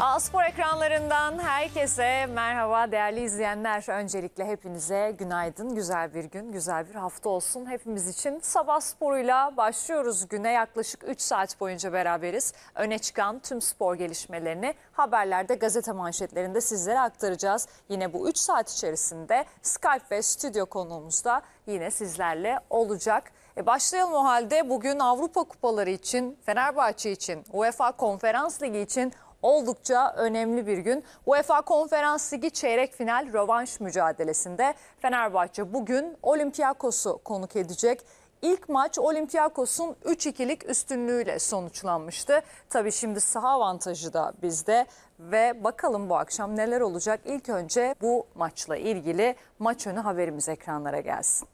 A-Spor ekranlarından herkese merhaba değerli izleyenler. Öncelikle hepinize günaydın, güzel bir gün, güzel bir hafta olsun hepimiz için. Sabah sporuyla başlıyoruz güne yaklaşık 3 saat boyunca beraberiz. Öne çıkan tüm spor gelişmelerini haberlerde, gazete manşetlerinde sizlere aktaracağız. Yine bu 3 saat içerisinde Skype ve stüdyo konuğumuzda yine sizlerle olacak. E başlayalım o halde bugün Avrupa Kupaları için, Fenerbahçe için, UEFA Konferans Ligi için oldukça önemli bir gün. UEFA Konferans Ligi çeyrek final rövanş mücadelesinde Fenerbahçe bugün Olympiakos'u konuk edecek. İlk maç Olympiakos'un 3-2'lik üstünlüğüyle sonuçlanmıştı. Tabii şimdi saha avantajı da bizde ve bakalım bu akşam neler olacak. İlk önce bu maçla ilgili maç önü haberimiz ekranlara gelsin.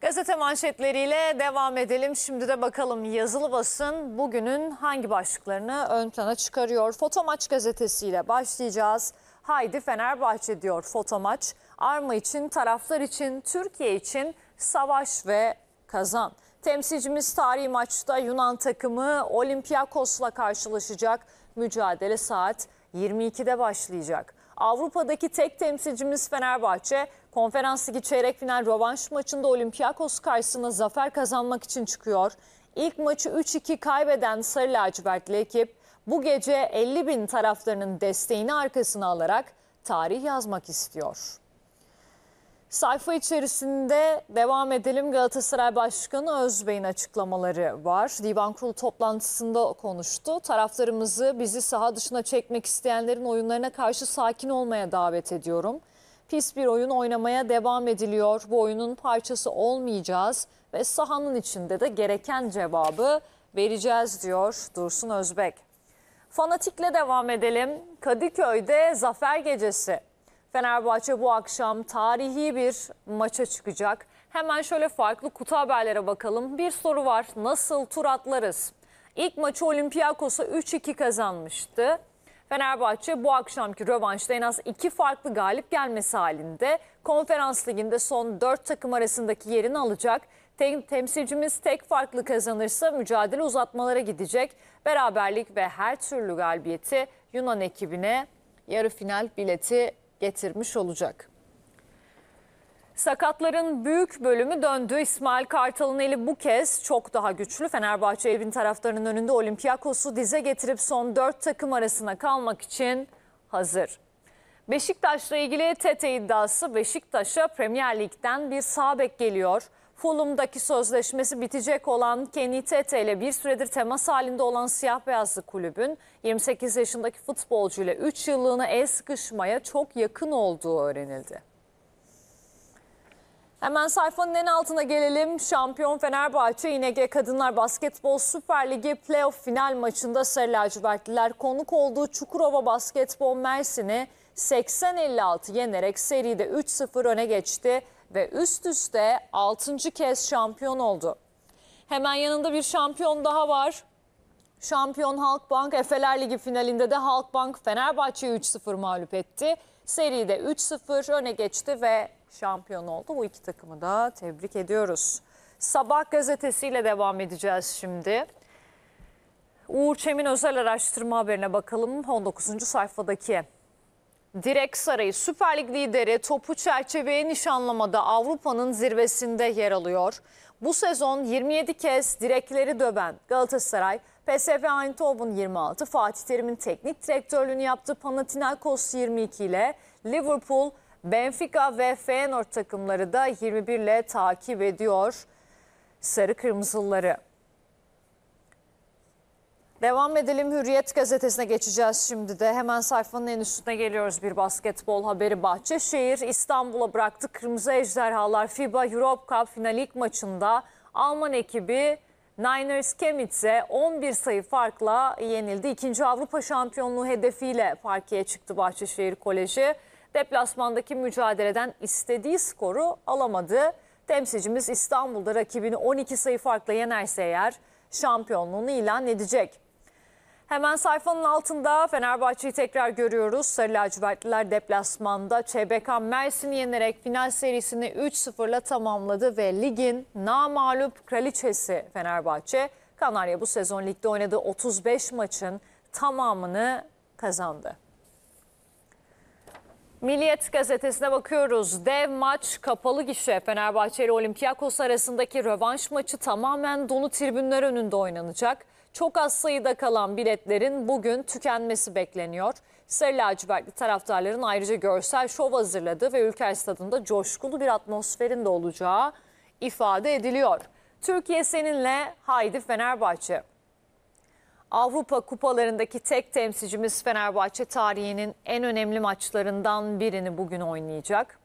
Gazete manşetleriyle devam edelim. Şimdi de bakalım yazılı basın bugünün hangi başlıklarını ön plana çıkarıyor. Fotomaç gazetesiyle başlayacağız. Haydi Fenerbahçe diyor Fotomaç. Arma için, taraftar için, Türkiye için savaş ve kazan. Temsilcimiz tarihi maçta Yunan takımı Olympiakos'la karşılaşacak. Mücadele saat 22'de başlayacak. Avrupa'daki tek temsilcimiz Fenerbahçe Konferans Ligi çeyrek final rövanş maçında Olympiakos karşısında zafer kazanmak için çıkıyor. İlk maçı 3-2 kaybeden Sarı Lacivertli ekip bu gece 50 bin taraftarının desteğini arkasına alarak tarih yazmak istiyor. Sayfa içerisinde devam edelim. Galatasaray Başkanı Özbey'in açıklamaları var. Divan Kurulu toplantısında konuştu. Taraftarımızı bizi saha dışına çekmek isteyenlerin oyunlarına karşı sakin olmaya davet ediyorum. Pis bir oyun oynamaya devam ediliyor. Bu oyunun parçası olmayacağız ve sahanın içinde de gereken cevabı vereceğiz diyor Dursun Özbek. Fanatikle devam edelim. Kadıköy'de zafer gecesi. Fenerbahçe bu akşam tarihi bir maça çıkacak. Hemen şöyle farklı kutu haberlere bakalım. Bir soru var. Nasıl tur atlarız? İlk maçı Olympiakos'a 3-2 kazanmıştı. Fenerbahçe bu akşamki rövanşta en az iki farklı galip gelmesi halinde konferans liginde son dört takım arasındaki yerini alacak. Tem temsilcimiz tek farklı kazanırsa mücadele uzatmalara gidecek. Beraberlik ve her türlü galibiyeti Yunan ekibine yarı final bileti getirmiş olacak. Sakatların büyük bölümü döndü. İsmail Kartal'ın eli bu kez çok daha güçlü. Fenerbahçe evin taraftarının önünde Olympiakos'u dize getirip son dört takım arasına kalmak için hazır. Beşiktaş'la ilgili Tete iddiası Beşiktaş'a Premier Lig'den bir sağ bek geliyor. Fulham'daki sözleşmesi bitecek olan Kenny Tete ile bir süredir temas halinde olan siyah beyazlı kulübün 28 yaşındaki futbolcu ile 3 yıllığına el sıkışmaya çok yakın olduğu öğrenildi. Hemen sayfanın en altına gelelim. Şampiyon Fenerbahçe İNG Kadınlar Basketbol Süper Ligi playoff final maçında Sarı Lacivertliler konuk olduğu Çukurova Basketbol Mersin'i 80-56 yenerek seride 3-0 öne geçti ve üst üste 6. kez şampiyon oldu. Hemen yanında bir şampiyon daha var. Şampiyon Halkbank Efeler Ligi finalinde de Halkbank Fenerbahçe'yi 3-0 mağlup etti. Seride 3-0 öne geçti ve şampiyon oldu. Bu iki takımı da tebrik ediyoruz. Sabah gazetesiyle devam edeceğiz şimdi. Uğur Çemin özel araştırma haberine bakalım 19. sayfadaki. Direk Sarayı Süper Lig lideri topu çerçeveye nişanlamada Avrupa'nın zirvesinde yer alıyor. Bu sezon 27 kez direkleri döven Galatasaray, PSV Eindhoven 26, Fatih Terim'in teknik direktörlüğünü yaptığı Panathinaikos 22 ile Liverpool, Benfica ve Feyenoord takımları da 21 ile takip ediyor sarı kırmızıları. Devam edelim Hürriyet gazetesine geçeceğiz şimdi de. Hemen sayfanın en üstüne geliyoruz bir basketbol haberi. Bahçeşehir İstanbul'a bıraktı. Kırmızı Ejderhalar FIBA Europe Cup final ilk maçında Alman ekibi Niners Chemitz'e 11 sayı farkla yenildi. İkinci Avrupa şampiyonluğu hedefiyle parkeye çıktı Bahçeşehir Koleji. Deplasmandaki mücadeleden istediği skoru alamadı. Temsilcimiz İstanbul'da rakibini 12 sayı farkla yenerse eğer şampiyonluğunu ilan edecek. Hemen sayfanın altında Fenerbahçe'yi tekrar görüyoruz. Sarı lacivertliler deplasmanda ÇBK Mersin'i yenerek final serisini 3-0'la tamamladı ve ligin namalup kraliçesi Fenerbahçe Kanarya bu sezon ligde oynadığı 35 maçın tamamını kazandı. Milliyet gazetesine bakıyoruz. Dev maç kapalı gişe. Fenerbahçe ile Olympiakos arasındaki rövanş maçı tamamen dolu tribünler önünde oynanacak. Çok az sayıda kalan biletlerin bugün tükenmesi bekleniyor. Sarı lacivertli taraftarların ayrıca görsel şov hazırladığı ve Ülker Stadı'nda coşkulu bir atmosferin de olacağı ifade ediliyor. Türkiye seninle haydi Fenerbahçe. Avrupa kupalarındaki tek temsilcimiz Fenerbahçe tarihinin en önemli maçlarından birini bugün oynayacak.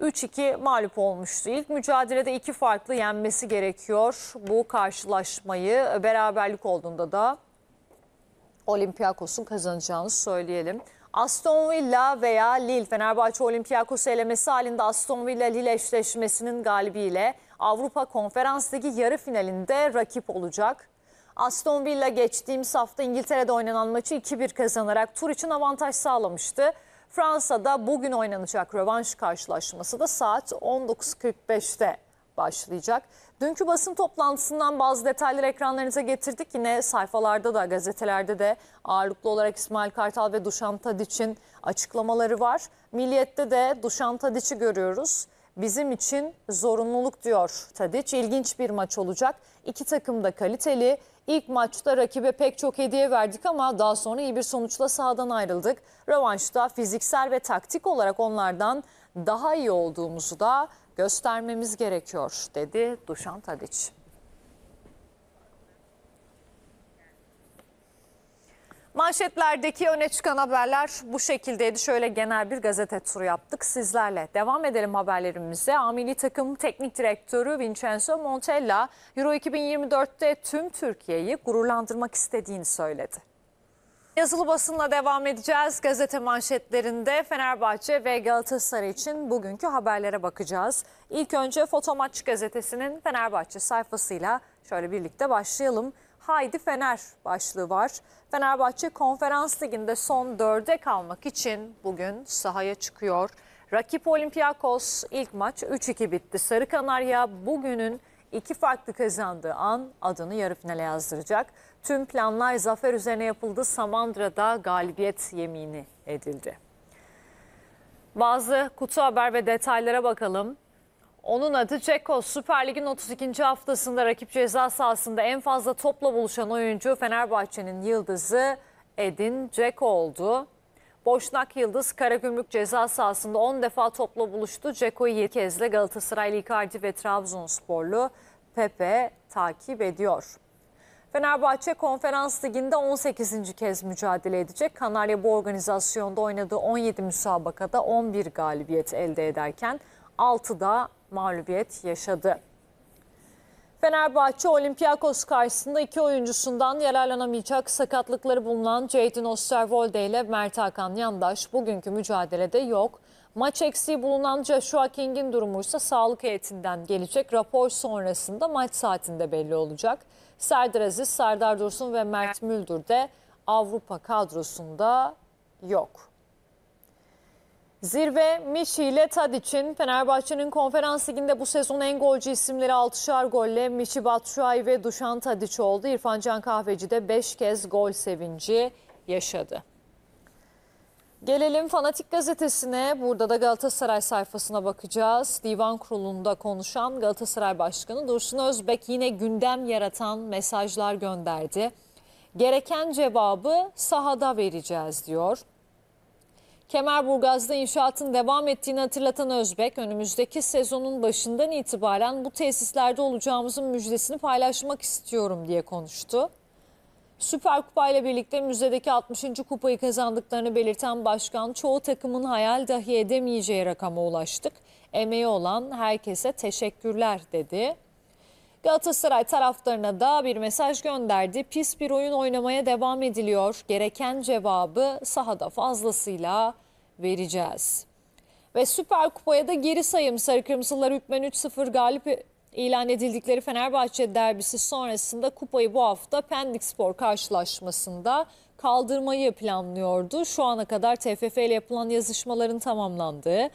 3-2 mağlup olmuştu. İlk mücadelede iki farklı yenmesi gerekiyor. Bu karşılaşmayı beraberlik olduğunda da Olympiakos'un kazanacağını söyleyelim. Aston Villa veya Lille Fenerbahçe Olympiakos elemesi halinde Aston Villa Lille eşleşmesinin galibiyle Avrupa Konferans Ligi yarı finalinde rakip olacak. Aston Villa geçtiğimiz hafta İngiltere'de oynanan maçı 2-1 kazanarak tur için avantaj sağlamıştı. Fransa'da bugün oynanacak rövanş karşılaşması da saat 19.45'te başlayacak. Dünkü basın toplantısından bazı detayları ekranlarınıza getirdik. Yine sayfalarda da gazetelerde de ağırlıklı olarak İsmail Kartal ve Dušan Tadić'in açıklamaları var. Milliyet'te de Dušan Tadić'i görüyoruz. Bizim için zorunluluk diyor Tadić. İlginç bir maç olacak. İki takım da kaliteli. İlk maçta rakibe pek çok hediye verdik ama daha sonra iyi bir sonuçla sahadan ayrıldık. Rövanşta fiziksel ve taktik olarak onlardan daha iyi olduğumuzu da göstermemiz gerekiyor dedi Dušan Tadić. Manşetlerdeki öne çıkan haberler bu şekildeydi. Şöyle genel bir gazete turu yaptık sizlerle. Devam edelim haberlerimize. Amili takım teknik direktörü Vincenzo Montella Euro 2024'te tüm Türkiye'yi gururlandırmak istediğini söyledi. Yazılı basınla devam edeceğiz. Gazete manşetlerinde Fenerbahçe ve Galatasaray için bugünkü haberlere bakacağız. İlk önce Fotomaç gazetesinin Fenerbahçe sayfasıyla şöyle birlikte başlayalım. Haydi Fener başlığı var. Fenerbahçe Konferans Ligi'nde son dörde kalmak için bugün sahaya çıkıyor. Rakip Olympiakos ilk maç 3-2 bitti. Sarı Kanarya bugünün iki farklı kazandığı an adını yarı finale yazdıracak. Tüm planlar zafer üzerine yapıldı. Samandıra'da galibiyet yemini edildi. Bazı kutu haber ve detaylara bakalım. Onun adı Ceko. Süper Lig'in 32. haftasında rakip ceza sahasında en fazla topla buluşan oyuncu Fenerbahçe'nin yıldızı Edin Ceko oldu. Boşnak Yıldız Karagümrük ceza sahasında 10 defa topla buluştu. Ceko'yu 7 kez de Galatasaraylı Icardi ve Trabzonsporlu Pepe takip ediyor. Fenerbahçe Konferans Ligi'nde 18. kez mücadele edecek. Kanarya bu organizasyonda oynadığı 17 müsabakada 11 galibiyet elde ederken 6'da mağlubiyet yaşadı. Fenerbahçe Olympiakos karşısında iki oyuncusundan yararlanamayacak sakatlıkları bulunan Jadon Osterwolde ile Mert Hakan Yandaş bugünkü mücadelede yok. Maç eksiği bulunan Joshua King'in durumu ise sağlık heyetinden gelecek. Rapor sonrasında maç saatinde belli olacak. Serdar Aziz, Serdar Dursun ve Mert Müldür de Avrupa kadrosunda yok. Zirve Mişi ile Tadiç'in Fenerbahçe'nin konferans liginde bu sezon en golcü isimleri 6'şar golle Mişi Batshuayi ve Duşan Tadiç oldu. İrfan Can Kahveci de 5 kez gol sevinci yaşadı. Gelelim Fanatik Gazetesi'ne. Burada da Galatasaray sayfasına bakacağız. Divan kurulunda konuşan Galatasaray Başkanı Dursun Özbek yine gündem yaratan mesajlar gönderdi. Gereken cevabı sahada vereceğiz diyor. Kemerburgaz'da inşaatın devam ettiğini hatırlatan Özbek, önümüzdeki sezonun başından itibaren bu tesislerde olacağımızın müjdesini paylaşmak istiyorum diye konuştu. Süper Kupa ile birlikte müzedeki 60. kupayı kazandıklarını belirten başkan çoğu takımın hayal dahi edemeyeceği rakama ulaştık. Emeği olan herkese teşekkürler dedi. Galatasaray taraftarına da bir mesaj gönderdi. Pis bir oyun oynamaya devam ediliyor. Gereken cevabı sahada fazlasıyla vereceğiz. Ve Süper Kupa'ya da geri sayım Sarı Kırmızılar hükmen 3-0 galip ilan edildikleri Fenerbahçe derbisi sonrasında kupayı bu hafta Pendik Spor karşılaşmasında kaldırmayı planlıyordu. Şu ana kadar TFF ile yapılan yazışmaların tamamlandığı,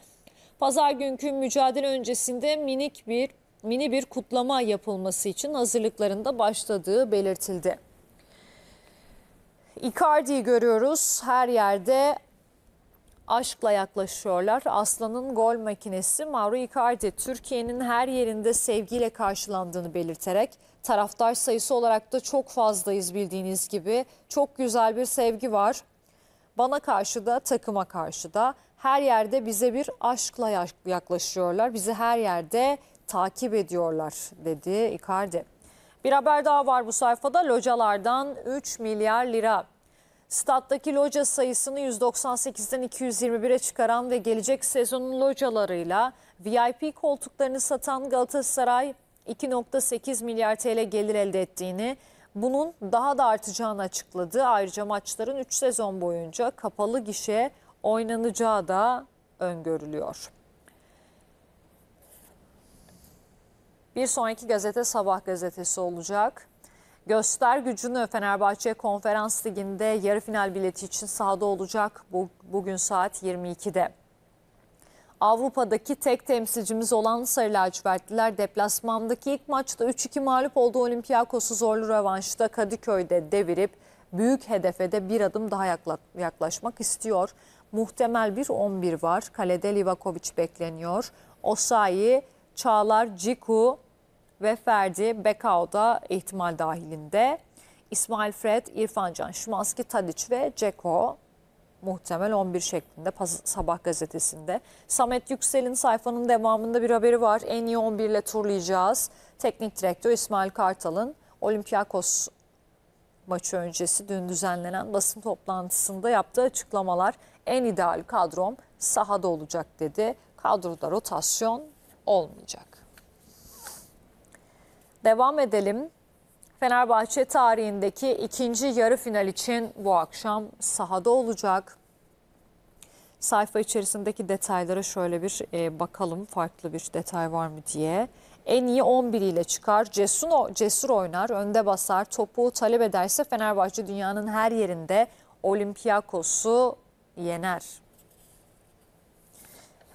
pazar günkü mücadele öncesinde minik bir mini bir kutlama yapılması için hazırlıklarında başladığı belirtildi. Icardi'yi görüyoruz her yerde aşkla yaklaşıyorlar. Aslan'ın gol makinesi Mauro Icardi Türkiye'nin her yerinde sevgiyle karşılandığını belirterek taraftar sayısı olarak da çok fazlayız bildiğiniz gibi. Çok güzel bir sevgi var. Bana karşı da takıma karşı da her yerde bize bir aşkla yaklaşıyorlar. Bizi her yerde takip ediyorlar dedi Icardi. Bir haber daha var bu sayfada localardan 3 milyar lira. Stat'taki loca sayısını 198'den 221'e çıkaran ve gelecek sezonun localarıyla VIP koltuklarını satan Galatasaray 2.8 milyar TL gelir elde ettiğini, bunun daha da artacağını açıkladı. Ayrıca maçların 3 sezon boyunca kapalı gişe oynanacağı da öngörülüyor. Bir sonraki gazete Sabah gazetesi olacak. Göster gücünü Fenerbahçe Konferans Ligi'nde yarı final bileti için sahada olacak bugün saat 22'de. Avrupa'daki tek temsilcimiz olan Sarı Lacivertliler deplasmandaki ilk maçta 3-2 mağlup olduğu Olympiakos'u zorlu rövanşta Kadıköy'de devirip büyük hedefe de bir adım daha yaklaşmak istiyor. Muhtemel bir 11 var. Kalede Livakovic bekleniyor. Osayi, Çağlar, Ciku, ve Ferdi Bekao ihtimal dahilinde. İsmail Fred, İrfan Can, Şimanski, Tadic ve Ceko muhtemel 11 şeklinde Sabah gazetesinde. Samet Yüksel'in sayfanın devamında bir haberi var. En iyi 11 ile turlayacağız. Teknik direktör İsmail Kartal'ın Olympiakos maçı öncesi dün düzenlenen basın toplantısında yaptığı açıklamalar en ideal kadrom sahada olacak dedi. Kadroda rotasyon olmayacak. Devam edelim. Fenerbahçe tarihindeki ikinci yarı final için bu akşam sahada olacak. Sayfa içerisindeki detaylara şöyle bir e, bakalım farklı bir detay var mı diye. En iyi 11 ile çıkar. Cesur, cesur oynar, önde basar, topu talep ederse Fenerbahçe dünyanın her yerinde Olympiakos'u yener.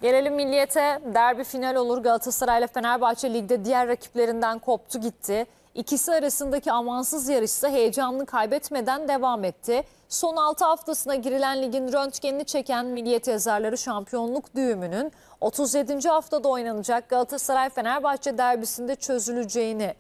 Gelelim milliyete. Derbi final olur. Galatasaray ile Fenerbahçe ligde diğer rakiplerinden koptu gitti. İkisi arasındaki amansız yarış ise heyecanını kaybetmeden devam etti. Son 6 haftasına girilen ligin röntgenini çeken Milliyet yazarları şampiyonluk düğümünün 37. haftada oynanacak Galatasaray-Fenerbahçe derbisinde çözüleceğini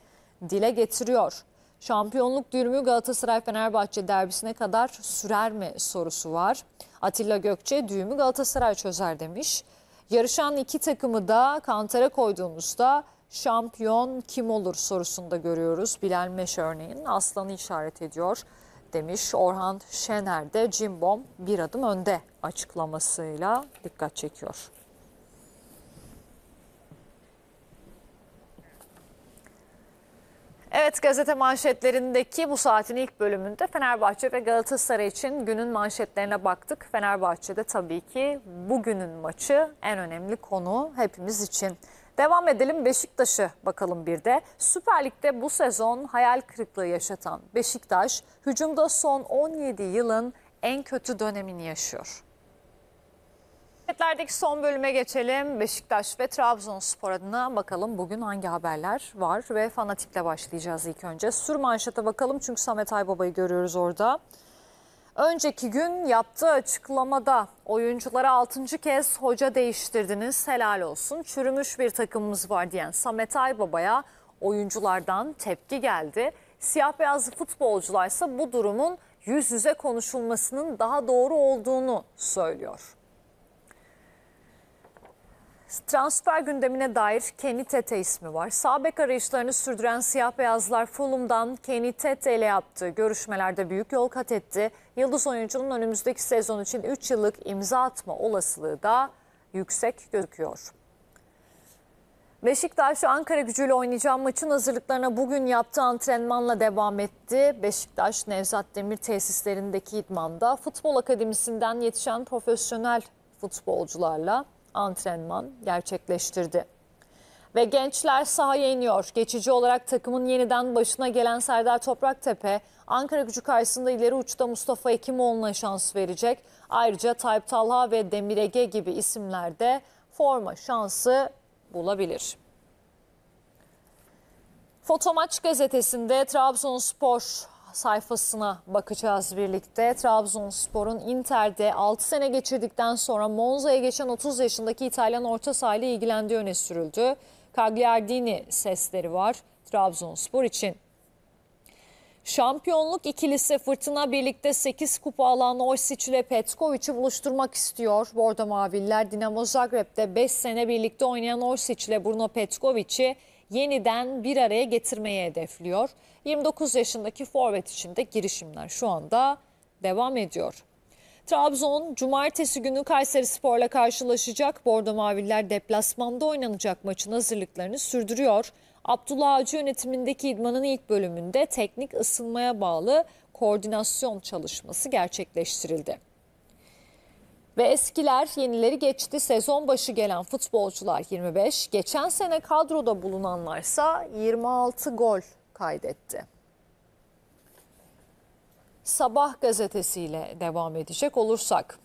dile getiriyor. Şampiyonluk düğümü Galatasaray-Fenerbahçe derbisine kadar sürer mi sorusu var. Atilla Gökçe düğümü Galatasaray çözer demiş. Yarışan iki takımı da kantara koyduğumuzda şampiyon kim olur sorusunda görüyoruz. Bilal Meş örneğin aslanı işaret ediyor demiş. Orhan Şener de Cimbom bir adım önde açıklamasıyla dikkat çekiyor. Evet gazete manşetlerindeki bu saatin ilk bölümünde Fenerbahçe ve Galatasaray için günün manşetlerine baktık. Fenerbahçe'de tabii ki bugünün maçı en önemli konu hepimiz için. Devam edelim Beşiktaş'ı bakalım bir de. Süper Lig'de bu sezon hayal kırıklığı yaşatan Beşiktaş hücumda son 17 yılın en kötü dönemini yaşıyor. Manşetlerdeki son bölüme geçelim. Beşiktaş ve Trabzonspor adına bakalım bugün hangi haberler var ve fanatikle başlayacağız ilk önce. Sür manşete bakalım çünkü Samet Aybaba'yı görüyoruz orada. Önceki gün yaptığı açıklamada oyunculara 6. kez hoca değiştirdiniz helal olsun. Çürümüş bir takımımız var diyen Samet Aybaba'ya oyunculardan tepki geldi. Siyah beyazlı futbolcularsa bu durumun yüz yüze konuşulmasının daha doğru olduğunu söylüyor. Transfer gündemine dair Kenny Tete ismi var. Sağ bek arayışlarını sürdüren siyah beyazlar Fulham'dan Kenny Tete ile yaptığı görüşmelerde büyük yol kat etti. Yıldız oyuncunun önümüzdeki sezon için 3 yıllık imza atma olasılığı da yüksek gözüküyor. Beşiktaş Ankara gücüyle oynayacağı maçın hazırlıklarına bugün yaptığı antrenmanla devam etti. Beşiktaş Nevzat Demir tesislerindeki idmanda futbol akademisinden yetişen profesyonel futbolcularla antrenman gerçekleştirdi. Ve gençler sahaya iniyor. Geçici olarak takımın yeniden başına gelen Serdar Topraktepe, Ankara gücü karşısında ileri uçta Mustafa Ekimoğlu'na şans verecek. Ayrıca Tayyip Talha ve Demir Ege gibi isimler de forma şansı bulabilir. Fotomaç gazetesinde Trabzonspor sayfasına bakacağız birlikte. Trabzonspor'un Inter'de 6 sene geçirdikten sonra Monza'ya geçen 30 yaşındaki İtalyan orta sahayla ilgilendiği öne sürüldü. Cagliardini sesleri var Trabzonspor için. Şampiyonluk ikilisi Fırtına birlikte 8 kupa alan Orsic ile Petkovic'i buluşturmak istiyor. Bordo Maviller Dinamo Zagreb'de 5 sene birlikte oynayan Orsic ile Bruno Petkovic'i yeniden bir araya getirmeye hedefliyor. 29 yaşındaki forvet için de girişimler şu anda devam ediyor. Trabzon cumartesi günü Kayseri Spor'la karşılaşacak. Bordo Maviller deplasmanda oynanacak maçın hazırlıklarını sürdürüyor. Abdullah Avcı yönetimindeki idmanın ilk bölümünde teknik ısınmaya bağlı koordinasyon çalışması gerçekleştirildi. Ve eskiler yenileri geçti. Sezon başı gelen futbolcular 25, geçen sene kadroda bulunanlarsa 26 gol kaydetti. Sabah gazetesiyle devam edecek olursak.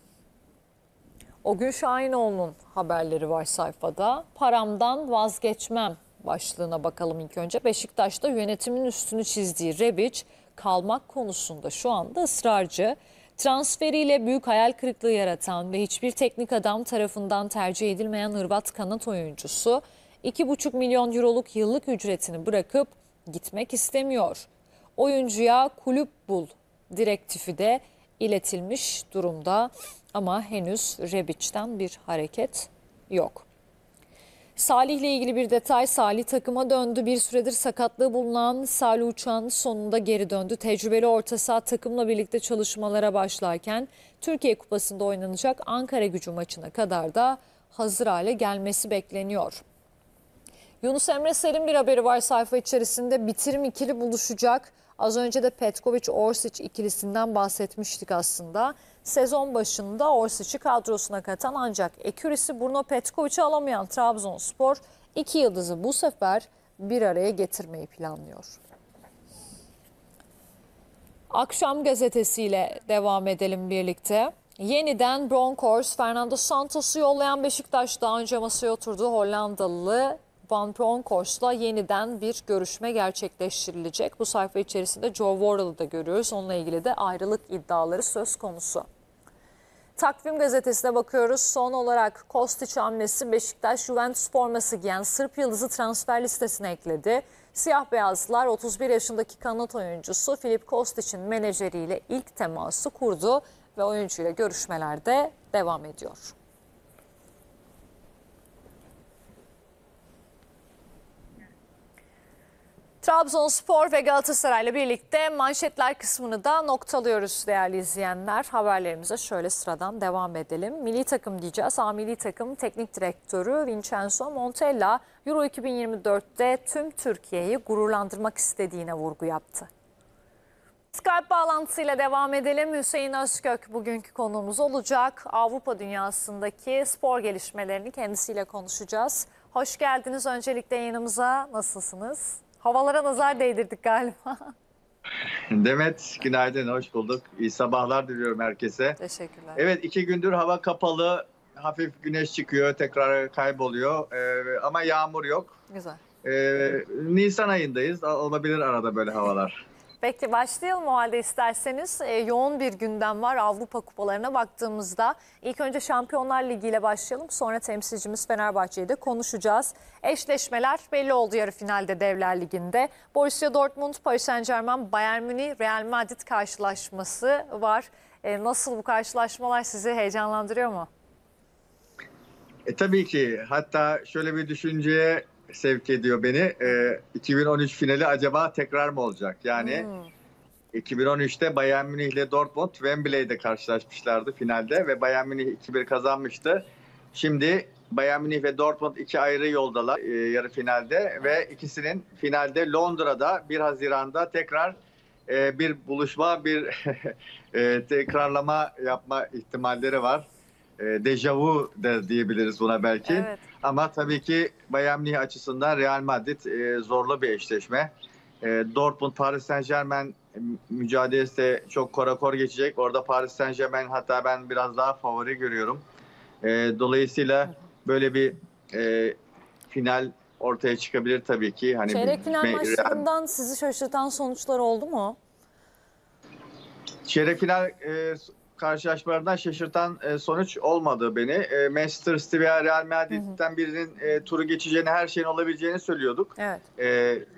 O gün Şahinoğlu'nun haberleri var sayfada. Paramdan vazgeçmem başlığına bakalım ilk önce. Beşiktaş'ta yönetimin üstünü çizdiği Rebic kalmak konusunda şu anda ısrarcı. Transferiyle büyük hayal kırıklığı yaratan ve hiçbir teknik adam tarafından tercih edilmeyen Hırvat kanat oyuncusu 2,5 milyon euroluk yıllık ücretini bırakıp gitmek istemiyor. Oyuncuya kulüp bul direktifi de iletilmiş durumda ama henüz Rebic'ten bir hareket yok. Salih ile ilgili bir detay. Salih takıma döndü. Bir süredir sakatlığı bulunan Salih Uçan sonunda geri döndü. Tecrübeli orta saha takımla birlikte çalışmalara başlarken Türkiye Kupası'nda oynanacak Ankara gücü maçına kadar da hazır hale gelmesi bekleniyor. Yunus Emre Selim bir haberi var sayfa içerisinde. Bitirim ikili buluşacak. Az önce de Petkovic-Orsic ikilisinden bahsetmiştik aslında. Sezon başında Orsic'i kadrosuna katan ancak ekürisi Bruno Petkovic'i alamayan Trabzonspor iki yıldızı bu sefer bir araya getirmeyi planlıyor. Akşam gazetesiyle devam edelim birlikte. Yeniden Broncos Fernando Santos'u yollayan Beşiktaş daha önce masaya oturdu. Hollandalı Van Bronckhorst'la yeniden bir görüşme gerçekleştirilecek. Bu sayfa içerisinde Joe Worrell'ı da görüyoruz. Onunla ilgili de ayrılık iddiaları söz konusu. Takvim gazetesine bakıyoruz. Son olarak Kostić hamlesi Beşiktaş Juventus forması giyen Sırp Yıldızı transfer listesine ekledi. Siyah beyazlılar 31 yaşındaki kanat oyuncusu Filip Kostić'in menajeriyle ilk teması kurdu ve oyuncuyla görüşmeler de devam ediyor. Trabzonspor ve Galatasaray'la birlikte manşetler kısmını da noktalıyoruz değerli izleyenler. Haberlerimize şöyle sıradan devam edelim. Milli takım diyeceğiz. A milli takım teknik direktörü Vincenzo Montella Euro 2024'te tüm Türkiye'yi gururlandırmak istediğine vurgu yaptı. Skype bağlantısıyla devam edelim. Hüseyin Özkök bugünkü konuğumuz olacak. Avrupa dünyasındaki spor gelişmelerini kendisiyle konuşacağız. Hoş geldiniz öncelikle yayınımıza. Nasılsınız? Havalara nazar değdirdik galiba. Demet günaydın, hoş bulduk. İyi sabahlar diliyorum herkese. Teşekkürler. Evet iki gündür hava kapalı, hafif güneş çıkıyor, tekrar kayboluyor ee, ama yağmur yok. Güzel. Ee, Nisan ayındayız, olabilir arada böyle havalar. Peki başlayalım o halde isterseniz. E, yoğun bir gündem var Avrupa kupalarına baktığımızda. İlk önce Şampiyonlar Ligi ile başlayalım. Sonra temsilcimiz Fenerbahçe'yi de konuşacağız. Eşleşmeler belli oldu yarı finalde Devler Ligi'nde. Borussia Dortmund, Paris Saint Germain, Bayern Münih, Real Madrid karşılaşması var. E, nasıl bu karşılaşmalar sizi heyecanlandırıyor mu? E, tabii ki hatta şöyle bir düşünceye sevk ediyor beni. E, 2013 finali acaba tekrar mı olacak? Yani Hmm. 2013'te Bayern Münih ile Dortmund Wembley'de karşılaşmışlardı finalde ve Bayern Münih 2-1 kazanmıştı. Şimdi Bayern Münih ve Dortmund iki ayrı yoldalar e, yarı finalde ve ikisinin finalde Londra'da 1 Haziran'da tekrar e, bir buluşma, bir e, tekrarlama yapma ihtimalleri var. E, dejavu da diyebiliriz buna belki. Evet. Ama tabii ki Bayern Münih açısından Real Madrid e, zorlu bir eşleşme. E, Dortmund Paris Saint Germain mücadelesi de çok korakor geçecek. Orada Paris Saint Germain hatta ben biraz daha favori görüyorum. E, dolayısıyla böyle bir e, final ortaya çıkabilir tabii ki. Hani Çeyrek final maçlarından sizi şaşırtan sonuçlar oldu mu? Çeyrek final e, karşılaşmalarından şaşırtan e, sonuç olmadı beni. E, Manchester City veya Real Madrid'den birinin e, turu geçeceğini, her şeyin olabileceğini söylüyorduk. Evet. e,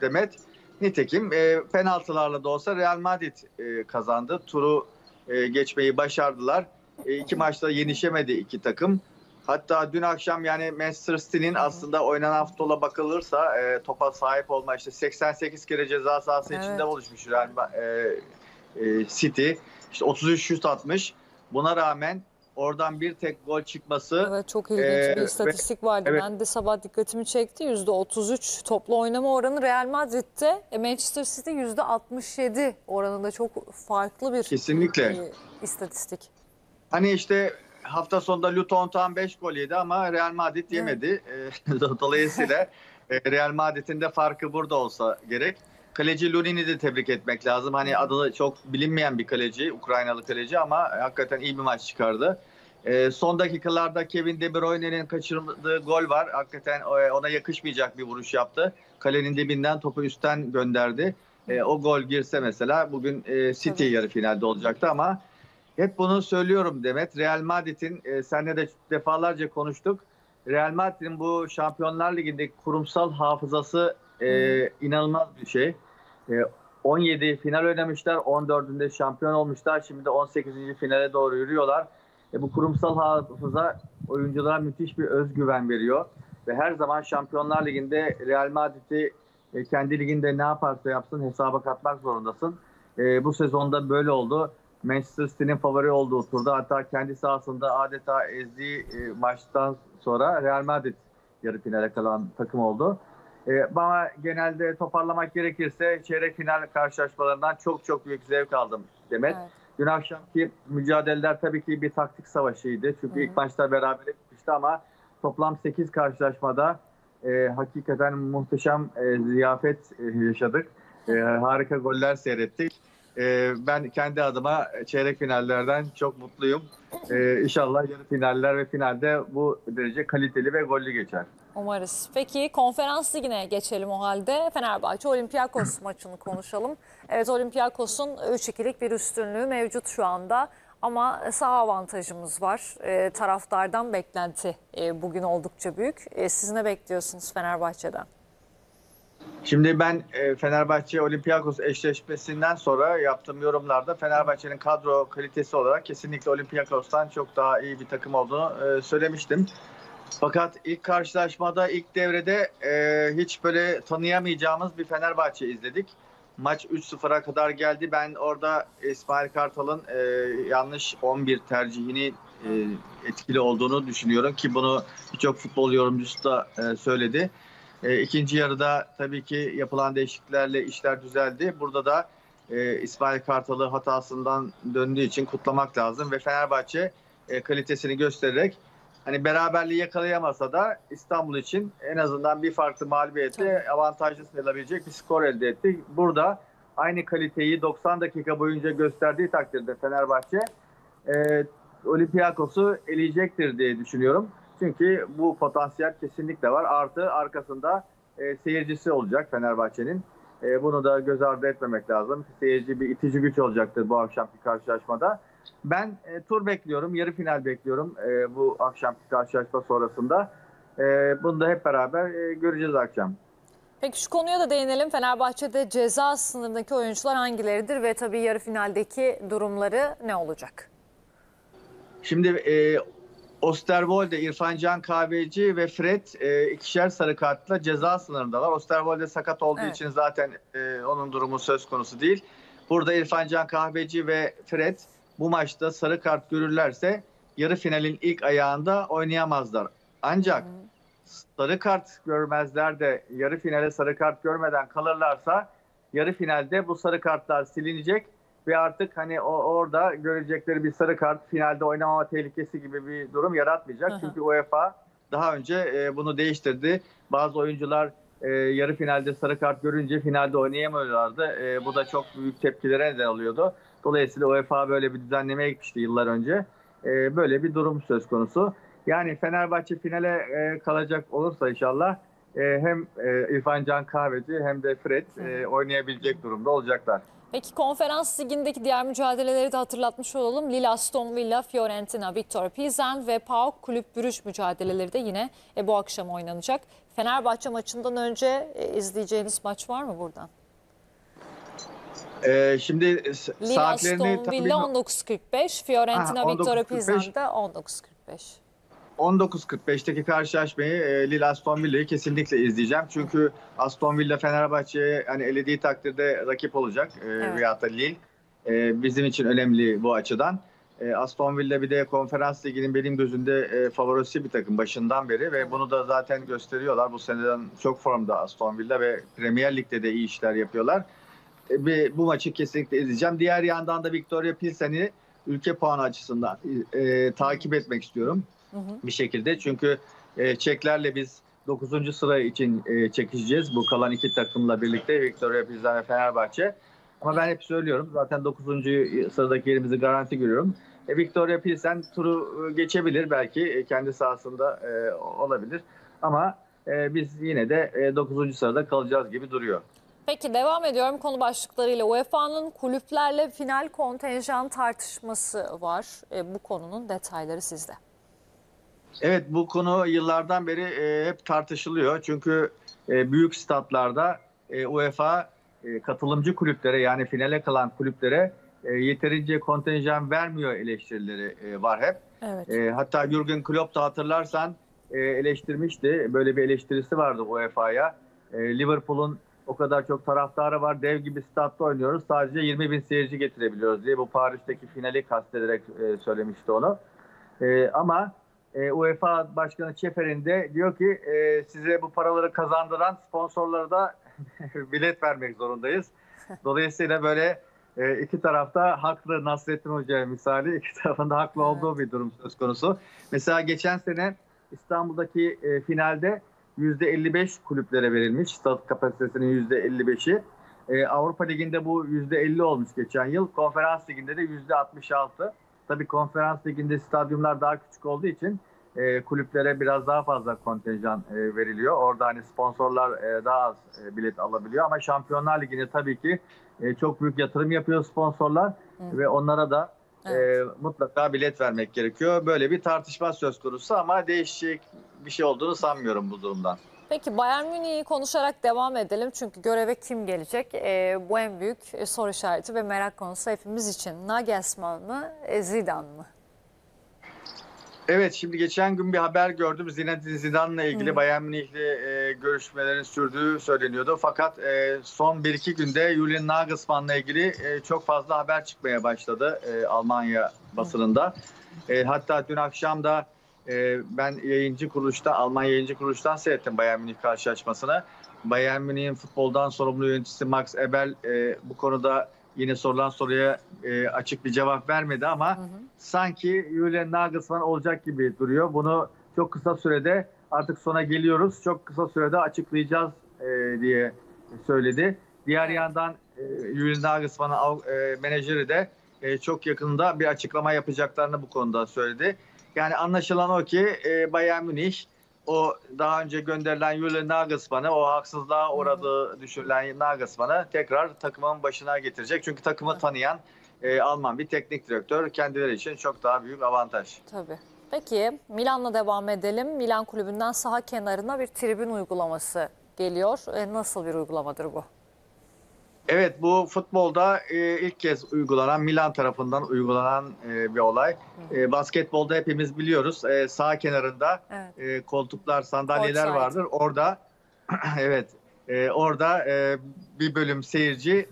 Demet. Nitekim e, penaltılarla da olsa Real Madrid e, kazandı. Turu e, geçmeyi başardılar. E, iki maçta yenişemedi iki takım. Hatta dün akşam yani Manchester City'nin aslında oynanan futbola bakılırsa e, topa sahip olma işte 88 kere ceza sahası Evet. içinde buluşmuş Real e, e, City. İşte 33 şut atmış. Buna rağmen oradan bir tek gol çıkması Evet çok ilginç Ee, bir ve- istatistik vardı. evet. Ben de sabah dikkatimi çekti. %33 toplu oynama oranı Real Madrid'de. E, Manchester City %67 oranında çok farklı bir kesinlikle. e, istatistik. Hani işte hafta sonunda Luton tam 5 gol yedi ama Real Madrid yemedi. Ee, Dolayısıyla e, Real Madrid'in de farkı burada olsa gerek. Kaleci Lunin'i de tebrik etmek lazım. Hani adı çok bilinmeyen bir kaleci, Ukraynalı kaleci ama hakikaten iyi bir maç çıkardı. Ee, son dakikalarda Kevin De Bruyne'nin kaçırdığı gol var. Hakikaten e, ona yakışmayacak bir vuruş yaptı. Kalenin dibinden topu üstten gönderdi. E, o gol girse mesela bugün e, City Tabii. yarı finalde olacaktı ama hep bunu söylüyorum Demet. Real Madrid'in e, seninle de defalarca konuştuk. Real Madrid'in bu Şampiyonlar Ligi'ndeki kurumsal hafızası e, inanılmaz bir şey. E, 17 final oynamışlar, 14'ünde şampiyon olmuşlar. Şimdi de 18. finale doğru yürüyorlar. E, bu kurumsal hafıza oyunculara müthiş bir özgüven veriyor. Ve her zaman Şampiyonlar Ligi'nde Real Madrid'i e, kendi liginde ne yaparsa yapsın hesaba katmak zorundasın. E, bu sezonda böyle oldu. Manchester City'nin favori olduğu turda hatta kendi sahasında adeta ezdiği e, maçtan sonra Real Madrid yarı finale kalan takım oldu. E, bana genelde toparlamak gerekirse çeyrek final karşılaşmalarından çok çok büyük zevk aldım Demet. Evet. Dün akşamki mücadeleler tabii ki bir taktik savaşıydı. Çünkü Hı hı. ilk maçta beraber bitmişti ama toplam 8 karşılaşmada e, hakikaten muhteşem e, ziyafet e, yaşadık. E, harika goller seyrettik. E, ben kendi adıma çeyrek finallerden çok mutluyum. E, inşallah yarı finaller ve finalde bu derece kaliteli ve gollü geçer. Umarız. Peki konferans ligine geçelim o halde. Fenerbahçe Olympiakos maçını konuşalım. Evet Olympiakos'un 3-2'lik bir üstünlüğü mevcut şu anda. Ama saha avantajımız var. Ee, taraftardan beklenti e, bugün oldukça büyük. E, siz ne bekliyorsunuz Fenerbahçe'den? Şimdi ben e, Fenerbahçe Olympiakos eşleşmesinden sonra yaptığım yorumlarda Fenerbahçe'nin kadro kalitesi olarak kesinlikle Olympiakos'tan çok daha iyi bir takım olduğunu e, söylemiştim. Fakat ilk karşılaşmada ilk devrede e, hiç böyle tanıyamayacağımız bir Fenerbahçe izledik. Maç 3-0'a kadar geldi. Ben orada İsmail Kartal'ın e, yanlış 11 tercihini e, etkili olduğunu düşünüyorum ki bunu birçok futbol yorumcusu da e, söyledi. E, ikinci yarıda tabii ki yapılan değişikliklerle işler düzeldi. Burada da e, İsmail Kartal'ı hatasından döndüğü için kutlamak lazım ve Fenerbahçe e, kalitesini göstererek hani beraberliği yakalayamasa da İstanbul için en azından bir farklı mağlubiyette avantajlı sayılabilecek bir skor elde etti. Burada aynı kaliteyi 90 dakika boyunca gösterdiği takdirde Fenerbahçe e, Olympiakos'u eleyecektir diye düşünüyorum. Çünkü bu potansiyel kesinlikle var. Artı arkasında e, seyircisi olacak Fenerbahçe'nin. E, bunu da göz ardı etmemek lazım. Seyirci bir itici güç olacaktır bu akşamki karşılaşmada. Ben e, tur bekliyorum, yarı final bekliyorum e, bu akşamki karşılaşma sonrasında. E, bunu da hep beraber e, göreceğiz akşam. Peki şu konuya da değinelim. Fenerbahçe'de ceza sınırındaki oyuncular hangileridir ve tabii yarı finaldeki durumları ne olacak? Şimdi e, Osterwolde, İrfan Can Kahveci ve Fred e, ikişer sarı kartla ceza sınırındalar. Osterwolde sakat olduğu Evet. için zaten e, onun durumu söz konusu değil. Burada İrfan Can Kahveci ve Fred bu maçta sarı kart görürlerse yarı finalin ilk ayağında oynayamazlar. Ancak sarı kart görmezler de yarı finale sarı kart görmeden kalırlarsa yarı finalde bu sarı kartlar silinecek ve artık hani o orada görecekleri bir sarı kart finalde oynamama tehlikesi gibi bir durum yaratmayacak. Çünkü UEFA daha önce e, bunu değiştirdi. Bazı oyuncular e, yarı finalde sarı kart görünce finalde oynayamıyorlardı. E, bu da çok büyük tepkilere neden oluyordu. Dolayısıyla UEFA böyle bir düzenlemeye gitmişti yıllar önce. E, böyle bir durum söz konusu. Yani Fenerbahçe finale e, kalacak olursa inşallah e, hem e, İrfan Can Kahveci hem de Fred e, oynayabilecek durumda olacaklar. Peki konferans ligindeki diğer mücadeleleri de hatırlatmış olalım. Lille Aston Villa, Fiorentina, Victor Pilsen ve PAOK Kulüp Brüj mücadeleleri de yine e, bu akşam oynanacak. Fenerbahçe maçından önce e, izleyeceğiniz maç var mı buradan? Ee, şimdi Lille saatlerini Aston Villa 19.45, Fiorentina Ha, Victor 19.45. Pilsen'de 19.45. 19.45'teki karşılaşmayı e, Lille Aston Villa'yı kesinlikle izleyeceğim. Çünkü Aston Villa Fenerbahçe'ye hani elediği takdirde rakip olacak e, Evet. veyahut da Lille. E, bizim için önemli bu açıdan. E, Aston Villa bir de konferans liginin benim gözümde e, favorisi bir takım başından beri ve bunu da zaten gösteriyorlar. Bu seneden çok formda Aston Villa ve Premier Lig'de de iyi işler yapıyorlar. E, bir, bu maçı kesinlikle izleyeceğim. Diğer yandan da Victoria Pilsen'i ülke puanı açısından e, takip etmek istiyorum Hı hı. bir şekilde. Çünkü e, Çeklerle biz 9. sıra için e, çekişeceğiz. Bu kalan iki takımla birlikte Victoria Pilsen ve Fenerbahçe. Ama ben hep söylüyorum zaten 9. sıradaki yerimizi garanti görüyorum. E, Victoria Pilsen turu e, geçebilir belki e, kendi sahasında e, olabilir. Ama e, biz yine de e, 9. sırada kalacağız gibi duruyor. Peki devam ediyorum konu başlıklarıyla. UEFA'nın kulüplerle final kontenjan tartışması var. E, bu konunun detayları sizde. Evet bu konu yıllardan beri e, hep tartışılıyor. Çünkü e, büyük statlarda e, UEFA e, katılımcı kulüplere yani finale kalan kulüplere e, yeterince kontenjan vermiyor eleştirileri e, var hep. Evet. E, hatta Jurgen Klopp da hatırlarsan e, eleştirmişti. Böyle bir eleştirisi vardı UEFA'ya. E, Liverpool'un o kadar çok taraftarı var. Dev gibi statta oynuyoruz. Sadece 20 bin seyirci getirebiliyoruz diye bu Paris'teki finali kastederek e, söylemişti onu. E, ama e, UEFA Başkanı Çefer'in de diyor ki e, size bu paraları kazandıran sponsorlara da bilet vermek zorundayız. Dolayısıyla böyle e, iki tarafta haklı Nasrettin Hoca misali iki tarafında haklı Evet. olduğu bir durum söz konusu. Mesela geçen sene İstanbul'daki e, finalde %55 kulüplere verilmiş. Stat kapasitesinin %55'i. E, Avrupa Ligi'nde bu %50 olmuş geçen yıl. Konferans Ligi'nde de %66. Tabii konferans liginde stadyumlar daha küçük olduğu için e, kulüplere biraz daha fazla kontenjan e, veriliyor. Orada hani sponsorlar e, daha az e, bilet alabiliyor ama Şampiyonlar Ligi'ne tabii ki e, çok büyük yatırım yapıyor sponsorlar Hı. ve onlara da e, Evet. mutlaka bilet vermek gerekiyor. Böyle bir tartışma söz konusu ama değişecek bir şey olduğunu sanmıyorum bu durumdan. Peki Bayern Münih'i konuşarak devam edelim. Çünkü göreve kim gelecek? E, bu en büyük e, soru işareti ve merak konusu hepimiz için. Nagelsmann mı, e, Zidane mı? Evet şimdi geçen gün bir haber gördüm. Zinedine Zidane'la ilgili Hı. Bayern Münih'le e, görüşmelerin sürdüğü söyleniyordu. Fakat e, son 1-2 günde Julian Nagelsmann'la ilgili e, çok fazla haber çıkmaya başladı e, Almanya basınında. E, hatta dün akşam da e, ben yayıncı kuruluşta, Alman yayıncı kuruluştan seyrettim Bayern Münih karşılaşmasını. Bayern Münih'in futboldan sorumlu yöneticisi Max Eberl e, bu konuda yine sorulan soruya e, açık bir cevap vermedi ama Hı hı. sanki Julian Nagelsmann olacak gibi duruyor. Bunu çok kısa sürede artık sona geliyoruz. Çok kısa sürede açıklayacağız e, diye söyledi. Diğer yandan e, Julian Nagelsmann'ın e, menajeri de e, çok yakında bir açıklama yapacaklarını bu konuda söyledi. Yani anlaşılan o ki e, Bayern Münih o daha önce gönderilen Julian Nagelsmann'ı o haksızlığa uğradığı düşünülen Nagelsmann'ı tekrar takımın başına getirecek. Çünkü takımı tanıyan e, Alman bir teknik direktör kendileri için çok daha büyük avantaj. Tabii. Peki Milan'la devam edelim. Milan kulübünden saha kenarına bir tribün uygulaması geliyor. E, nasıl bir uygulamadır bu? Evet bu futbolda e, ilk kez uygulanan Milan tarafından uygulanan e, bir olay. E, basketbolda hepimiz biliyoruz e, sağ kenarında Evet. e, koltuklar, sandalyeler vardır. Orada evet e, orada e, bir bölüm seyirci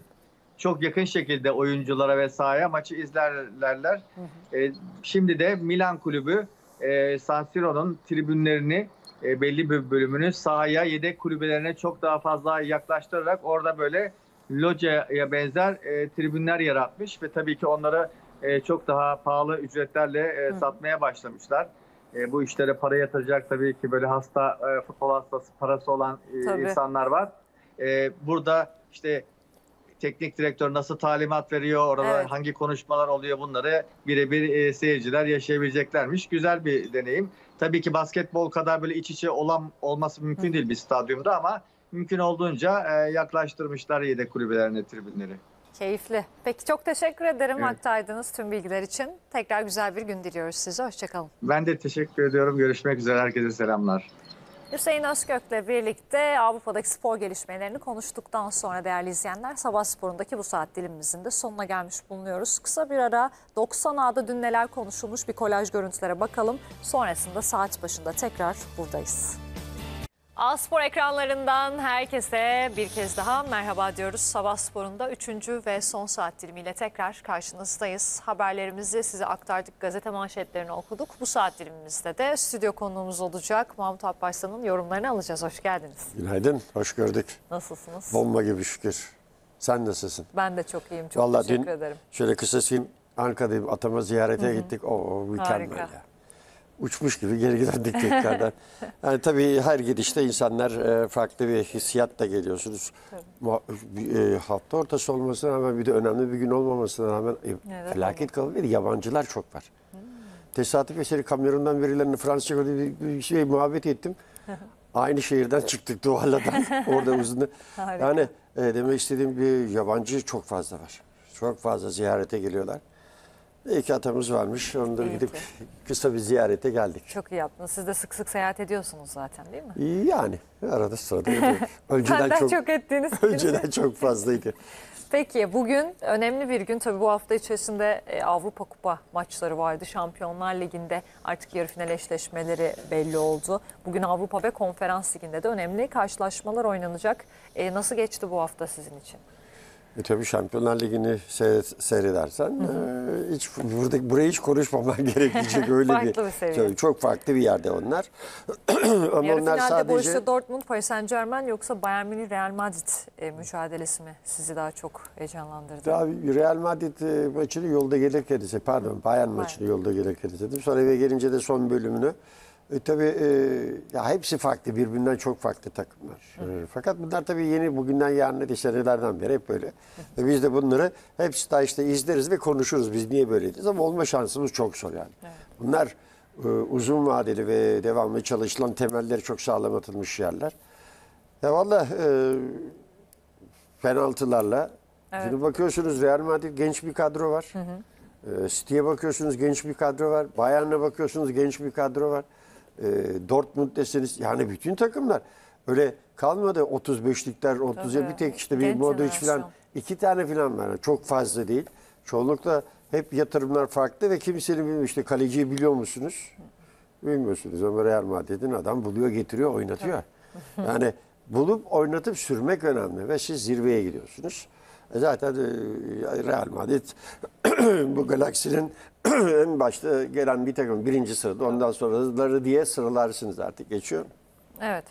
çok yakın şekilde oyunculara ve sahaya maçı izlerler. Hı E, şimdi de Milan kulübü e, San Siro'nun tribünlerini e, belli bir bölümünü sahaya yedek kulübelerine çok daha fazla yaklaştırarak orada böyle locaya benzer e, tribünler yaratmış ve tabii ki onları e, çok daha pahalı ücretlerle e, satmaya başlamışlar. E, bu işlere para yatıracak tabii ki böyle hasta e, futbol hastası parası olan e, Tabii. insanlar var. E, burada işte teknik direktör nasıl talimat veriyor, orada Evet. hangi konuşmalar oluyor bunları birebir e, seyirciler yaşayabileceklermiş. Güzel bir deneyim. Tabii ki basketbol kadar böyle iç içe olan olması mümkün Hı. değil bir stadyumda ama mümkün olduğunca e, yaklaştırmışlar yedek kulübelerine tribünleri. Keyifli. Peki çok teşekkür ederim Evet. aktardığınız tüm bilgiler için. Tekrar güzel bir gün diliyoruz size. Hoşçakalın. Ben de teşekkür ediyorum. Görüşmek üzere. Herkese selamlar. Hüseyin Özkök'le birlikte Avrupa'daki spor gelişmelerini konuştuktan sonra değerli izleyenler Sabah Spor'undaki bu saat dilimimizin de sonuna gelmiş bulunuyoruz. Kısa bir ara 90 A'da dün neler konuşulmuş bir kolaj görüntülere bakalım. Sonrasında saat başında tekrar buradayız. A Spor ekranlarından herkese bir kez daha merhaba diyoruz. Sabah Spor'unda 3. ve son saat dilimiyle tekrar karşınızdayız. Haberlerimizi size aktardık, gazete manşetlerini okuduk. Bu saat dilimimizde de stüdyo konuğumuz olacak. Mahmut Alparslan'ın yorumlarını alacağız. Hoş geldiniz. Günaydın, hoş gördük. Nasılsınız? Bomba gibi şükür. Sen nasılsın? Ben de çok iyiyim. Çok Vallahi teşekkür dün ederim. şöyle kısasıyım. Ankara'dayım, atama ziyarete gittik. O mükemmel Harika. ya. Uçmuş gibi geri döndük tekrardan. yani tabii her gidişte insanlar e, farklı bir hissiyatla geliyorsunuz. E, hafta ortası olmasına rağmen bir de önemli bir gün olmamasına rağmen e, Evet, felaket kalabalık. Yabancılar çok var. Tesadüf eseri Kamerun'dan birilerine Fransızca bir, bir şey muhabbet ettim. Aynı şehirden çıktık Duvala'dan. Orada uzun. Yani e, demek istediğim bir yabancı çok fazla var. Çok fazla ziyarete geliyorlar. İki atamız varmış. Onu da İyi gidip ki. kısa bir ziyarete geldik. Çok iyi yaptınız. Siz de sık sık seyahat ediyorsunuz zaten değil mi? Yani arada sırada. Önceden Benden çok, çok, ettiğiniz önceden çok fazlaydı. Peki bugün önemli bir gün. Tabii bu hafta içerisinde e, Avrupa Kupa maçları vardı. Şampiyonlar Ligi'nde artık yarı final eşleşmeleri belli oldu. Bugün Avrupa ve Konferans Ligi'nde de önemli karşılaşmalar oynanacak. E, nasıl geçti bu hafta sizin için? E tabii Şampiyonlar Ligi'ni seyredersen e, hiç burada buraya hiç konuşmaman gerekecek öyle bir, bir seviye. Tabii çok farklı bir yerde onlar. Ama Yarı onlar finalde sadece Borussia Dortmund, Paris Saint Germain yoksa Bayern Münih, Real Madrid e, mücadelesi mi sizi daha çok heyecanlandırdı? Daha Real Madrid e, maçını yolda gelirken. Pardon Bayern maçını yolda gelirken izledim. Sonra eve gelince de son bölümünü. E, tabii e, ya hepsi farklı. Birbirinden çok farklı takımlar. E, fakat bunlar tabii yeni bugünden yarına değil senelerden beri hep böyle. E, biz de bunları hepsi daha işte izleriz ve konuşuruz. Biz niye böyleyiz ama olma şansımız çok zor yani. Bunlar e, uzun vadeli ve devamlı çalışılan temelleri çok sağlam atılmış yerler. Ya vallahi e, penaltılarla. Şimdi bakıyorsunuz Real Madrid genç bir kadro var. Ee, City'ye bakıyorsunuz genç bir kadro var. Bayern'e bakıyorsunuz genç bir kadro var. Ee, Dortmund deseniz yani bütün takımlar öyle kalmadı 35'likler 30'ya Tabii. bir tek işte bir Genç Modric jenerasyon. falan iki tane falan var. Yani çok fazla değil. Çoğunlukla hep yatırımlar farklı ve kimsenin bilmiyor. İşte kaleciyi biliyor musunuz? Bilmiyorsunuz ama Real Madrid'in adam buluyor, getiriyor, oynatıyor. yani bulup oynatıp sürmek önemli ve siz zirveye gidiyorsunuz. E Zaten e, Real Madrid bu galaksinin en başta gelen bir takım birinci sırada ondan sonraları diye sıralarsınız artık geçiyor. Evet.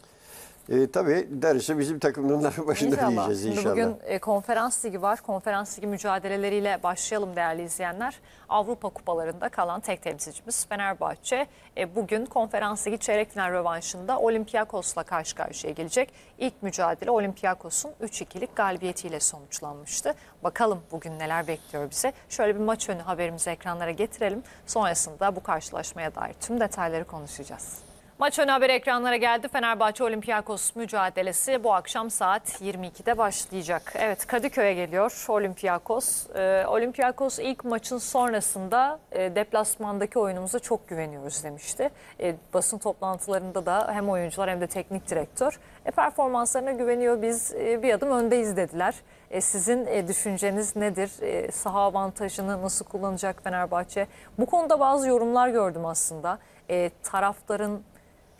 E, tabii derisi bizim takımların başında İnşallah. diyeceğiz Şimdi inşallah. bugün e, konferans ligi var. Konferans ligi mücadeleleriyle başlayalım değerli izleyenler. Avrupa kupalarında kalan tek temsilcimiz Fenerbahçe. E, bugün konferans ligi çeyrek final rövanşında Olympiakos'la karşı karşıya gelecek. İlk mücadele Olympiakos'un 3-2'lik galibiyetiyle sonuçlanmıştı. Bakalım bugün neler bekliyor bize. Şöyle bir maç önü haberimizi ekranlara getirelim. Sonrasında bu karşılaşmaya dair tüm detayları konuşacağız. Maç önü haber ekranlara geldi. Fenerbahçe Olympiakos mücadelesi bu akşam saat 22'de başlayacak. Evet Kadıköy'e geliyor Olympiakos. Ee, Olympiakos ilk maçın sonrasında e, deplasmandaki oyunumuza çok güveniyoruz demişti. E, basın toplantılarında da hem oyuncular hem de teknik direktör e, performanslarına güveniyor. Biz e, bir adım öndeyiz dediler. E, sizin e, düşünceniz nedir? E, saha avantajını nasıl kullanacak Fenerbahçe? Bu konuda bazı yorumlar gördüm aslında. E, taraftarın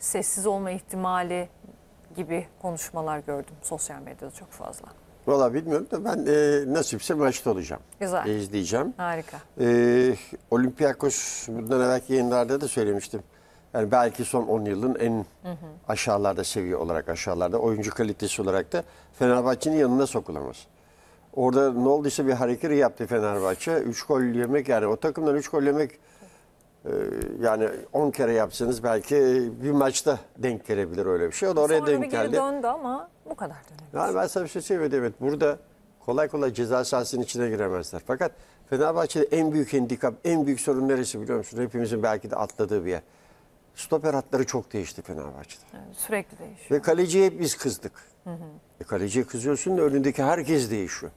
sessiz olma ihtimali gibi konuşmalar gördüm sosyal medyada çok fazla. Valla bilmiyorum da ben e, nasipse maçta olacağım. Güzel. E, izleyeceğim. Harika. Ee, Olympiakos bundan evvelki yayınlarda da söylemiştim. Yani belki son 10 yılın en aşağılarda seviye olarak aşağılarda oyuncu kalitesi olarak da Fenerbahçe'nin yanına sokulamaz. Orada ne olduysa bir hareket yaptı Fenerbahçe. 3 gol yemek yani o takımdan 3 gol yemek e, yani 10 kere yapsanız belki bir maçta denk gelebilir öyle bir şey. O da oraya Sonra bir denk geri geldi. döndü ama bu kadar dönemedi. Yani ben sana bir şey söyleyeyim. Evet burada kolay kolay ceza sahasının içine giremezler. Fakat Fenerbahçe'de en büyük handikap, en büyük sorun neresi biliyor musun? Hepimizin belki de atladığı bir yer. Stoper hatları çok değişti Fenerbahçe'de. Yani sürekli değişiyor. Ve kaleciye hep biz kızdık. E kaleciye kızıyorsun da önündeki herkes değişiyor.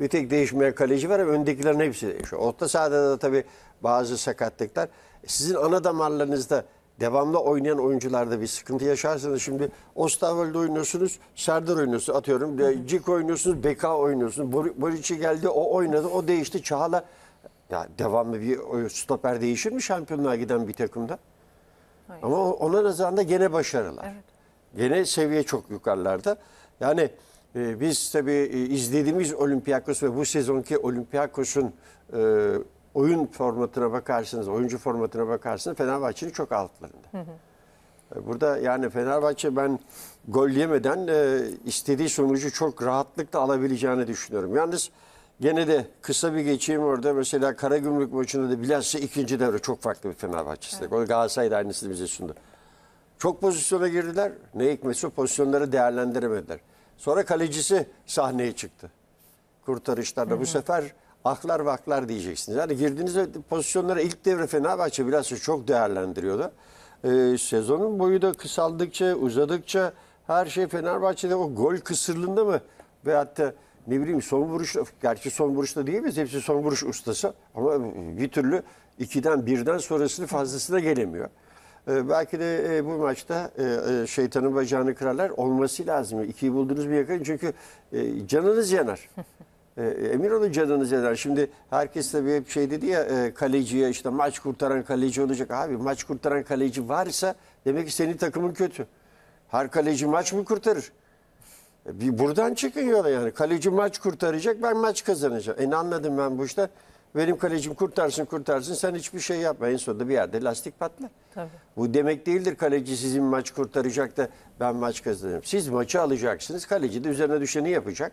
Bir tek değişmeyen kaleci var ama öndekilerin hepsi değişiyor. Orta sahada da tabii bazı sakatlıklar. Sizin ana damarlarınızda devamlı oynayan oyuncularda bir sıkıntı yaşarsanız şimdi Osterwolde oynuyorsunuz, Serdar oynuyorsunuz atıyorum. e, Cik oynuyorsunuz, Beka oynuyorsunuz. Bor- Borici geldi, o oynadı, o değişti. Çağla ya devamlı bir stoper değişir mi şampiyonluğa giden bir takımda? Ama o- ona nazaran da gene başarılar. Gene seviye çok yukarılarda. Yani e, biz tabii e, izlediğimiz Olympiakos ve bu sezonki Olympiakos'un e, oyun formatına bakarsınız, oyuncu formatına bakarsınız Fenerbahçe'nin çok altlarında. E, Burada yani Fenerbahçe ben gol yemeden e, istediği sonucu çok rahatlıkla alabileceğini düşünüyorum. Yalnız gene de kısa bir geçeyim orada. Mesela Karagümrük maçında da bilhassa ikinci devre çok farklı bir Fenerbahçe'si. Evet. Galatasaray da aynısını bize sundu. Çok pozisyona girdiler. Ne hikmetse pozisyonları değerlendiremediler. Sonra kalecisi sahneye çıktı. Kurtarışlarda bu sefer aklar vaklar diyeceksiniz. Yani girdiğiniz pozisyonlara ilk devre Fenerbahçe biraz çok değerlendiriyordu. Ee, sezonun boyu da kısaldıkça, uzadıkça her şey Fenerbahçe'de o gol kısırlığında mı? Veyahut da ne bileyim son vuruşta, gerçi son vuruşta değil miyiz? Hepsi son vuruş ustası. Ama bir türlü ikiden birden sonrasını fazlasına gelemiyor. Ee, belki de e, bu maçta e, e, şeytanın bacağını kırarlar olması lazım. İkiyi buldunuz bir yakın çünkü e, canınız yanar. E, emin olun canınız yanar. Şimdi herkes tabii hep şey dedi ya e, kaleciye işte maç kurtaran kaleci olacak. Abi maç kurtaran kaleci varsa demek ki senin takımın kötü. Her kaleci maç mı kurtarır? E, Bir buradan çıkın yola yani. Kaleci maç kurtaracak, ben maç kazanacağım. E ne anladım ben bu işten? Benim kalecim kurtarsın kurtarsın sen hiçbir şey yapma. En sonunda bir yerde lastik patlar. Tabii. Bu demek değildir kaleci sizin maç kurtaracak da ben maç kazanacağım. Siz maçı alacaksınız. Kaleci de üzerine düşeni yapacak.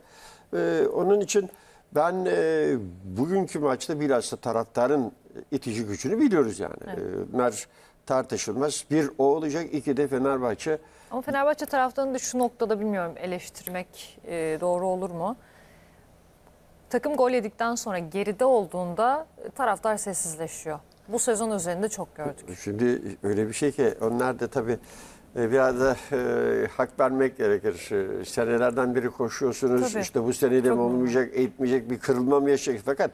Ee, onun için ben e, bugünkü maçta bilhassa taraftarın itici gücünü biliyoruz yani. Ee, bunlar tartışılmaz. Bir o olacak, iki de Fenerbahçe. Ama Fenerbahçe taraftarını da şu noktada bilmiyorum eleştirmek e, doğru olur mu? Takım gol yedikten sonra geride olduğunda e, taraftar sessizleşiyor. Bu sezon üzerinde çok gördük. Şimdi öyle bir şey ki onlar da tabii e, biraz da e, hak vermek gerekir. E, Senelerden beri koşuyorsunuz. Tabii. İşte bu sene de mi olmayacak, etmeyecek bir kırılma mı yaşayacak? Fakat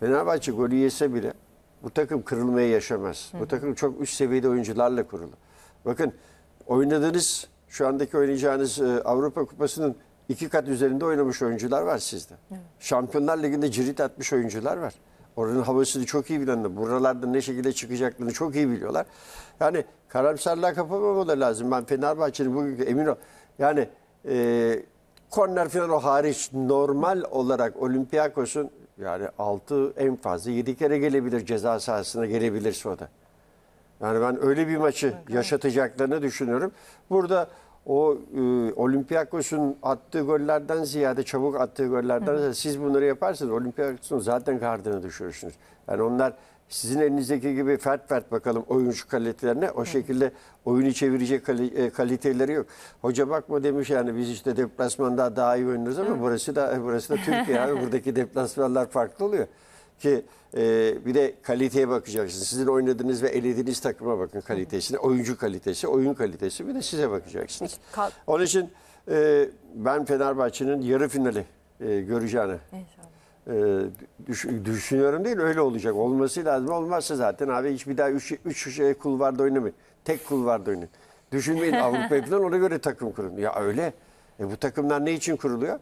Fenerbahçe golü yese bile bu takım kırılmayı yaşamaz. Bu takım çok üst seviyede oyuncularla kurulu. Bakın oynadığınız, şu andaki oynayacağınız e, Avrupa Kupası'nın iki kat üzerinde oynamış oyuncular var sizde. Şampiyonlar Ligi'nde cirit atmış oyuncular var. Oranın havasını çok iyi bilenler, buralarda ne şekilde çıkacaklarını çok iyi biliyorlar. Yani karamsarlığa kapamamaları lazım. Ben Fenerbahçe'nin bugünkü emin ol. Yani e, korner falan o hariç normal olarak Olympiakos'un yani 6 en fazla 7 kere gelebilir ceza sahasına gelebilirse o da. Yani ben öyle bir maçı yaşatacaklarını düşünüyorum. Burada o e, Olympiakos'un attığı gollerden ziyade çabuk attığı gollerden ziyade siz bunları yaparsanız Olympiakos'un zaten gardını düşürürsünüz. Yani onlar sizin elinizdeki gibi fert fert bakalım oyuncu kalitelerine o şekilde oyunu çevirecek kali- e, kaliteleri yok. Hoca bakma demiş yani biz işte deplasmanda daha iyi oynuyoruz ama burası da burası da Türkiye abi buradaki deplasmanlar farklı oluyor. Ki e, bir de kaliteye bakacaksınız. Sizin oynadığınız ve elediğiniz takıma bakın kalitesine. Oyuncu kalitesi, oyun kalitesi bir de size bakacaksınız. Ka- Onun için e, ben Fenerbahçe'nin yarı finali e, göreceğini İnşallah. e, düş- düşünüyorum değil öyle olacak. Olması lazım. Olmazsa zaten abi hiç bir daha 3 üç, şey kulvarda oynamayın. Tek kulvarda oynayın. Düşünmeyin Avrupa falan ona göre takım kurun. Ya öyle. E, bu takımlar ne için kuruluyor?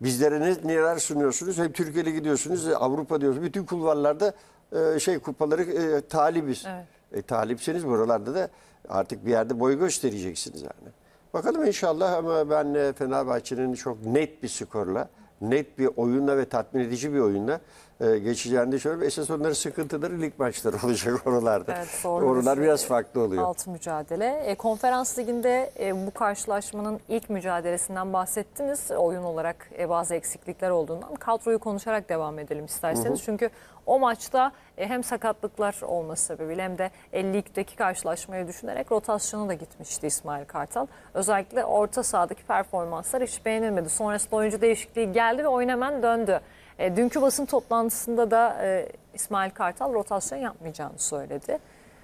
Bizlere ne, neler sunuyorsunuz? Hep Türkiye'ye gidiyorsunuz, e, Avrupa diyorsunuz. Bütün kulvarlarda e, şey kupaları e, talibiz. Evet. E, talipseniz buralarda da artık bir yerde boy göstereceksiniz yani. Bakalım inşallah ama ben e, Fenerbahçe'nin çok net bir skorla, net bir oyunla ve tatmin edici bir oyunla e, geçeceğini düşünüyorum. Esas onların sıkıntıları lig maçları olacak oralarda. Evet, Oralar diyorsun. biraz farklı oluyor. Altı mücadele. E, konferans liginde e, bu karşılaşmanın ilk mücadelesinden bahsettiniz. Oyun olarak e, bazı eksiklikler olduğundan. Kadroyu konuşarak devam edelim isterseniz. Çünkü o maçta e, hem sakatlıklar olması sebebiyle hem de e, ligdeki karşılaşmayı düşünerek rotasyona da gitmişti İsmail Kartal. Özellikle orta sahadaki performanslar hiç beğenilmedi. Sonrasında oyuncu değişikliği geldi ve oyun hemen döndü. E, dünkü basın toplantısında da e, İsmail Kartal rotasyon yapmayacağını söyledi.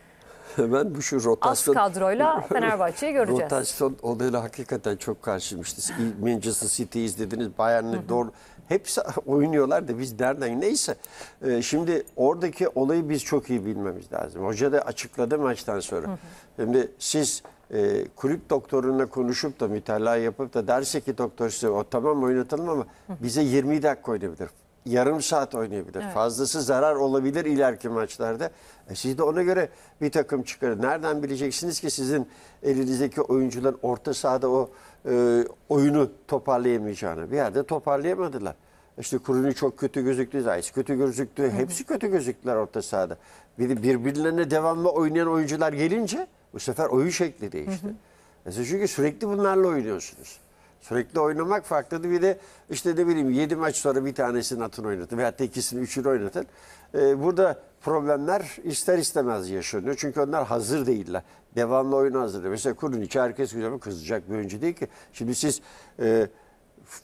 Hemen bu şu Az rotasyon. kadroyla Fenerbahçe'yi göreceğiz. Rotasyon olayla hakikaten çok karşıyım işte. Manchester City izlediniz, Bayern'le doğru. Hepsi oynuyorlar da biz nereden neyse. Ee, şimdi oradaki olayı biz çok iyi bilmemiz lazım. Hoca da açıkladı maçtan sonra. Şimdi siz e, kulüp doktoruna konuşup da mütalaa yapıp da derse ki doktor size o tamam oynatalım ama bize 20 dakika oynayabilir. Yarım saat oynayabilir. Fazlası zarar olabilir ileriki maçlarda. E siz de ona göre bir takım çıkarın. Nereden bileceksiniz ki sizin elinizdeki oyuncular orta sahada o e, oyunu toparlayamayacağını. Bir yerde toparlayamadılar. İşte Kuruni çok kötü gözüktü, Zayis kötü gözüktü. Hepsi kötü gözüktüler orta sahada. Bir de birbirlerine devamlı oynayan oyuncular gelince bu sefer oyun şekli değişti. Mesela çünkü sürekli bunlarla oynuyorsunuz. Sürekli oynamak farklıdır. Bir de işte ne bileyim 7 maç sonra bir tanesini atın oynatın veyahut da ikisini üçünü oynatın. Ee, burada problemler ister istemez yaşanıyor. Çünkü onlar hazır değiller. Devamlı oyuna hazır değil. Mesela kurun içi herkes güzel kızacak bir oyuncu değil ki. Şimdi siz e,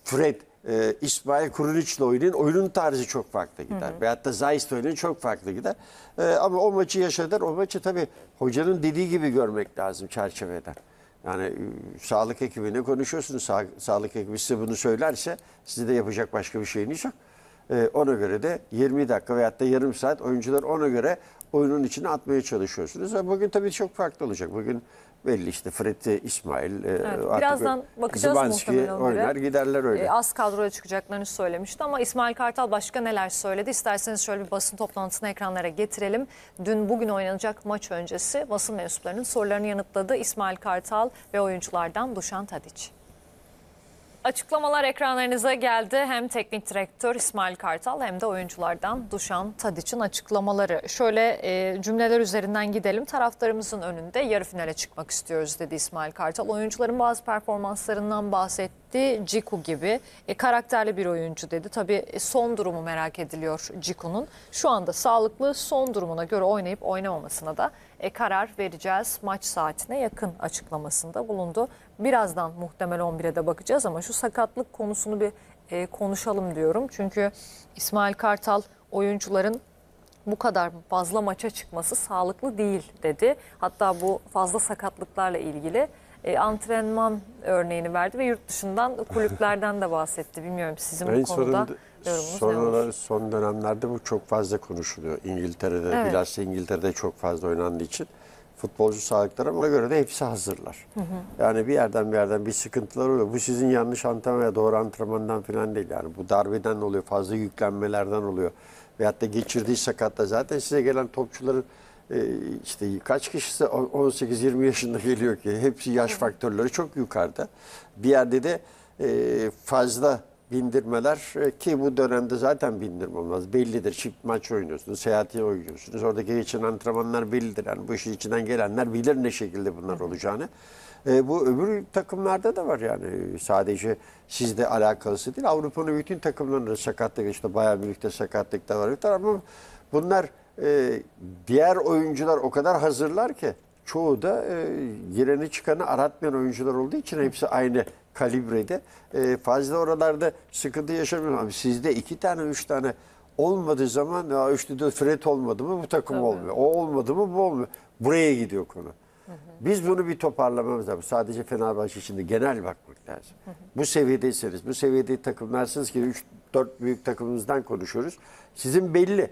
Fred, e, İsmail Kuruniç'le oynayın. Oyunun tarzı çok farklı gider. Veyahut da Zayis'le oynayın çok farklı gider. E, ama o maçı yaşadılar. O maçı tabii hocanın dediği gibi görmek lazım çerçeveden. Yani e, sağlık ekibine konuşuyorsunuz. Sağ, sağlık ekibi size bunu söylerse size de yapacak başka bir şeyiniz yok. E, ona göre de 20 dakika veyahut da yarım saat oyuncular ona göre oyunun içine atmaya çalışıyorsunuz. E, Bugün tabii çok farklı olacak. Bugün belli işte Fred, İsmail, e, artık birazdan bakacağız onlara. oynar giderler öyle. E, az kadroya çıkacaklarını söylemişti ama İsmail Kartal başka neler söyledi? İsterseniz şöyle bir basın toplantısını ekranlara getirelim. Dün bugün oynanacak maç öncesi basın mensuplarının sorularını yanıtladı İsmail Kartal ve oyunculardan Dušan Tadić. Açıklamalar ekranlarınıza geldi. Hem teknik direktör İsmail Kartal hem de oyunculardan Dušan Tadić'in açıklamaları. Şöyle e, cümleler üzerinden gidelim. Taraftarımızın önünde yarı finale çıkmak istiyoruz dedi İsmail Kartal. Oyuncuların bazı performanslarından bahsetti. Ciku gibi e, karakterli bir oyuncu dedi. Tabii e, son durumu merak ediliyor Ciku'nun. Şu anda sağlıklı son durumuna göre oynayıp oynamamasına da e, karar vereceğiz. Maç saatine yakın açıklamasında bulundu. Birazdan muhtemel 11'e de bakacağız ama şu sakatlık konusunu bir e, konuşalım diyorum. Çünkü İsmail Kartal oyuncuların bu kadar fazla maça çıkması sağlıklı değil dedi. Hatta bu fazla sakatlıklarla ilgili e, antrenman örneğini verdi ve yurt dışından kulüplerden de bahsetti. Bilmiyorum sizin bu konuda yorumunuz ne olur? sonraları, son dönemlerde bu çok fazla konuşuluyor. İngiltere'de, Evet. bilhassa İngiltere'de çok fazla oynandığı için. Futbolcu sağlıkları ama ona göre de hepsi hazırlar. Yani bir yerden bir yerden bir sıkıntılar oluyor. Bu sizin yanlış antrenman veya doğru antrenmandan falan değil. Yani bu darbeden oluyor, fazla yüklenmelerden oluyor. Veyahut da geçirdiği sakatla zaten size gelen topçuların e, işte kaç kişisi 18-20 yaşında geliyor ki hepsi yaş faktörleri çok yukarıda. Bir yerde de e, fazla bindirmeler e, ki bu dönemde zaten bindirme olmaz. Bellidir. Çift maç oynuyorsunuz, seyahati oynuyorsunuz. Oradaki geçen antrenmanlar bellidir. Yani bu işin içinden gelenler bilir ne şekilde bunlar olacağını. E, bu öbür takımlarda da var yani. Sadece sizde alakalısı değil. Avrupa'nın bütün takımlarında sakatlık işte Bayern Münih'te sakatlık da var. Ama bunlar e, diğer oyuncular o kadar hazırlar ki çoğu da e, gireni çıkanı aratmayan oyuncular olduğu için hepsi aynı kalibrede. E, fazla oralarda sıkıntı yaşamıyor. Abi sizde iki tane, üç tane olmadığı zaman ya üçlü de Fred olmadı mı bu takım olmuyor. O olmadı mı bu olmuyor. Buraya gidiyor konu. Biz bunu bir toparlamamız lazım. Sadece Fenerbahçe de genel bakmak lazım. Bu seviyedeyseniz, bu seviyede takımlarsınız ki 3-4 büyük takımımızdan konuşuyoruz. Sizin belli.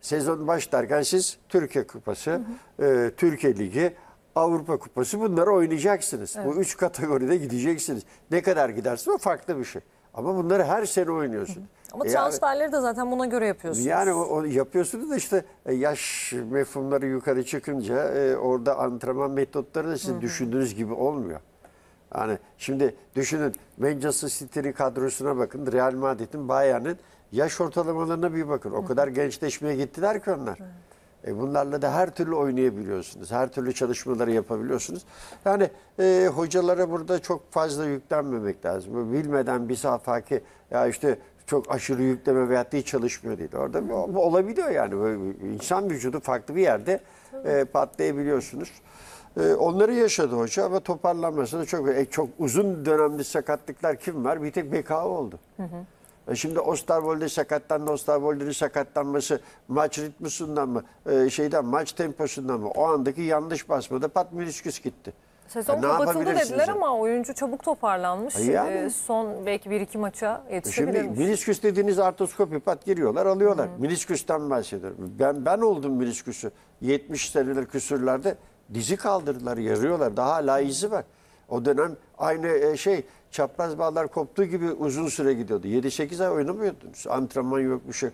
Sezon başlarken siz Türkiye Kupası, e, Türkiye Ligi, Avrupa Kupası bunları oynayacaksınız. Bu üç kategoride gideceksiniz. Ne kadar gidersin o farklı bir şey. Ama bunları her sene oynuyorsun. Ama E yani- transferleri de zaten buna göre yapıyorsunuz. yani o, o yapıyorsunuz da işte e, yaş mefhumları yukarı çıkınca e, orada antrenman metotları da sizin düşündüğünüz gibi olmuyor. Yani şimdi düşünün Manchester City'nin kadrosuna bakın, Real Madrid'in, Bayern'in yaş ortalamalarına bir bakın. O kadar gençleşmeye gittiler ki onlar. E bunlarla da her türlü oynayabiliyorsunuz. Her türlü çalışmaları yapabiliyorsunuz. Yani e, hocalara burada çok fazla yüklenmemek lazım. Bilmeden bir safaki ya işte çok aşırı yükleme veyahut da hiç çalışmıyor değil. Orada bu, bu olabiliyor yani. Böyle insan vücudu farklı bir yerde e, patlayabiliyorsunuz. E, onları yaşadı hoca ama toparlanması da çok e, çok uzun dönemli sakatlıklar kim var? Bir tek BK oldu. E Şimdi Osterwolde sakatlandı. Osterwolde'nin sakatlanması maç ritmisundan mı, e, şeyden maç temposundan mı? O andaki yanlış basmada pat menisküs gitti. Sezon Ya ne kapatıldı dediler ama oyuncu çabuk toparlanmış. Yani. Ee, son belki bir iki maça Şimdi yetişebilirmiş. menisküs dediğiniz artroskopi pat giriyorlar alıyorlar. Menisküsten bahsediyorum. Ben ben oldum menisküsü. 70 seneler küsürlerde dizi kaldırdılar, yarıyorlar. Daha hala izi var. O dönem aynı e, şey çapraz bağlar koptuğu gibi uzun süre gidiyordu. 7-8 ay oynamıyordunuz. Antrenman yok bir şey.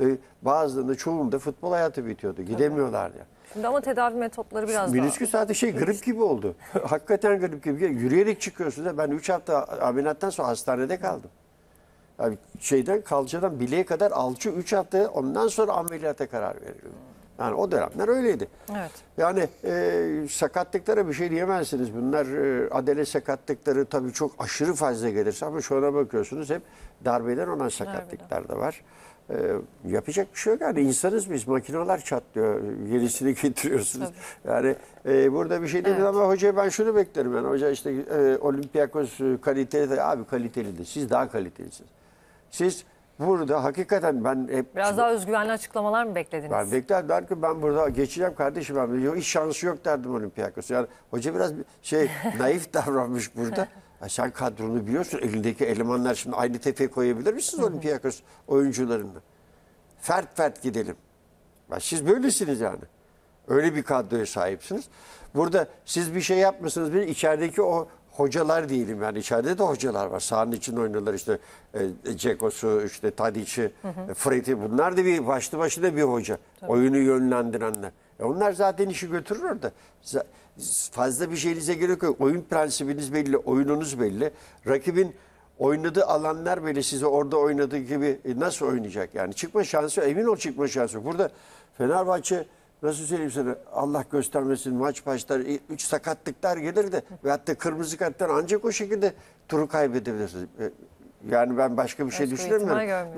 Ve bazılarında çoğunda futbol hayatı bitiyordu. Gidemiyorlar ya. Şimdi ama tedavi metotları biraz daha... Menisküs artık şey grip gibi oldu. Hakikaten grip gibi. Yürüyerek çıkıyorsunuz. Ben 3 hafta ameliyattan sonra hastanede kaldım. Yani şeyden kalçadan bileğe kadar alçı 3 hafta ondan sonra ameliyata karar verildi. Yani o dönemler öyleydi. Evet. Yani e, sakatlıklara bir şey diyemezsiniz. Bunlar e, adele sakatlıkları tabii çok aşırı fazla gelirse ama şu ana bakıyorsunuz hep darbeden olan sakatlıklar da var. E, yapacak bir şey yok yani insanız biz makineler çatlıyor yenisini getiriyorsunuz. Yani e, burada bir şey değil Evet. ama hocaya ben şunu beklerim yani hoca işte e, Olympiakos kaliteli abi kaliteli de siz daha kalitelisiniz. Siz burada hakikaten ben hep Biraz daha özgüvenli açıklamalar mı beklediniz? ben bekler der ki ben burada geçeceğim kardeşim ben diyor hiç şansı yok derdim Olympiakos. Yani hoca biraz şey naif davranmış burada. Ya sen kadronu biliyorsun elindeki elemanlar şimdi aynı tepeye koyabilir misiniz Olympiakos oyuncularını? Fert fert gidelim. Ya siz böylesiniz yani. Öyle bir kadroya sahipsiniz. Burada siz bir şey yapmışsınız bir içerideki o hocalar diyelim yani içeride de hocalar var. Sahanın için oynuyorlar işte e, Cekos'u, işte Tadic'i, e, Fred'i bunlar da bir başlı başına bir hoca. Oyunu yönlendirenler. E onlar zaten işi götürür orada. Fazla bir şeyinize gerek yok. Oyun prensibiniz belli, oyununuz belli. Rakibin oynadığı alanlar böyle size orada oynadığı gibi e, nasıl oynayacak yani? Çıkma şansı emin ol çıkma şansı. Burada Fenerbahçe nasıl söyleyeyim sana Allah göstermesin maç başlar 3 sakatlıklar gelir de ve hatta kırmızı karttan ancak o şekilde turu kaybedebilirsiniz. E, Yani ben başka bir şey Başka düşünemiyorum.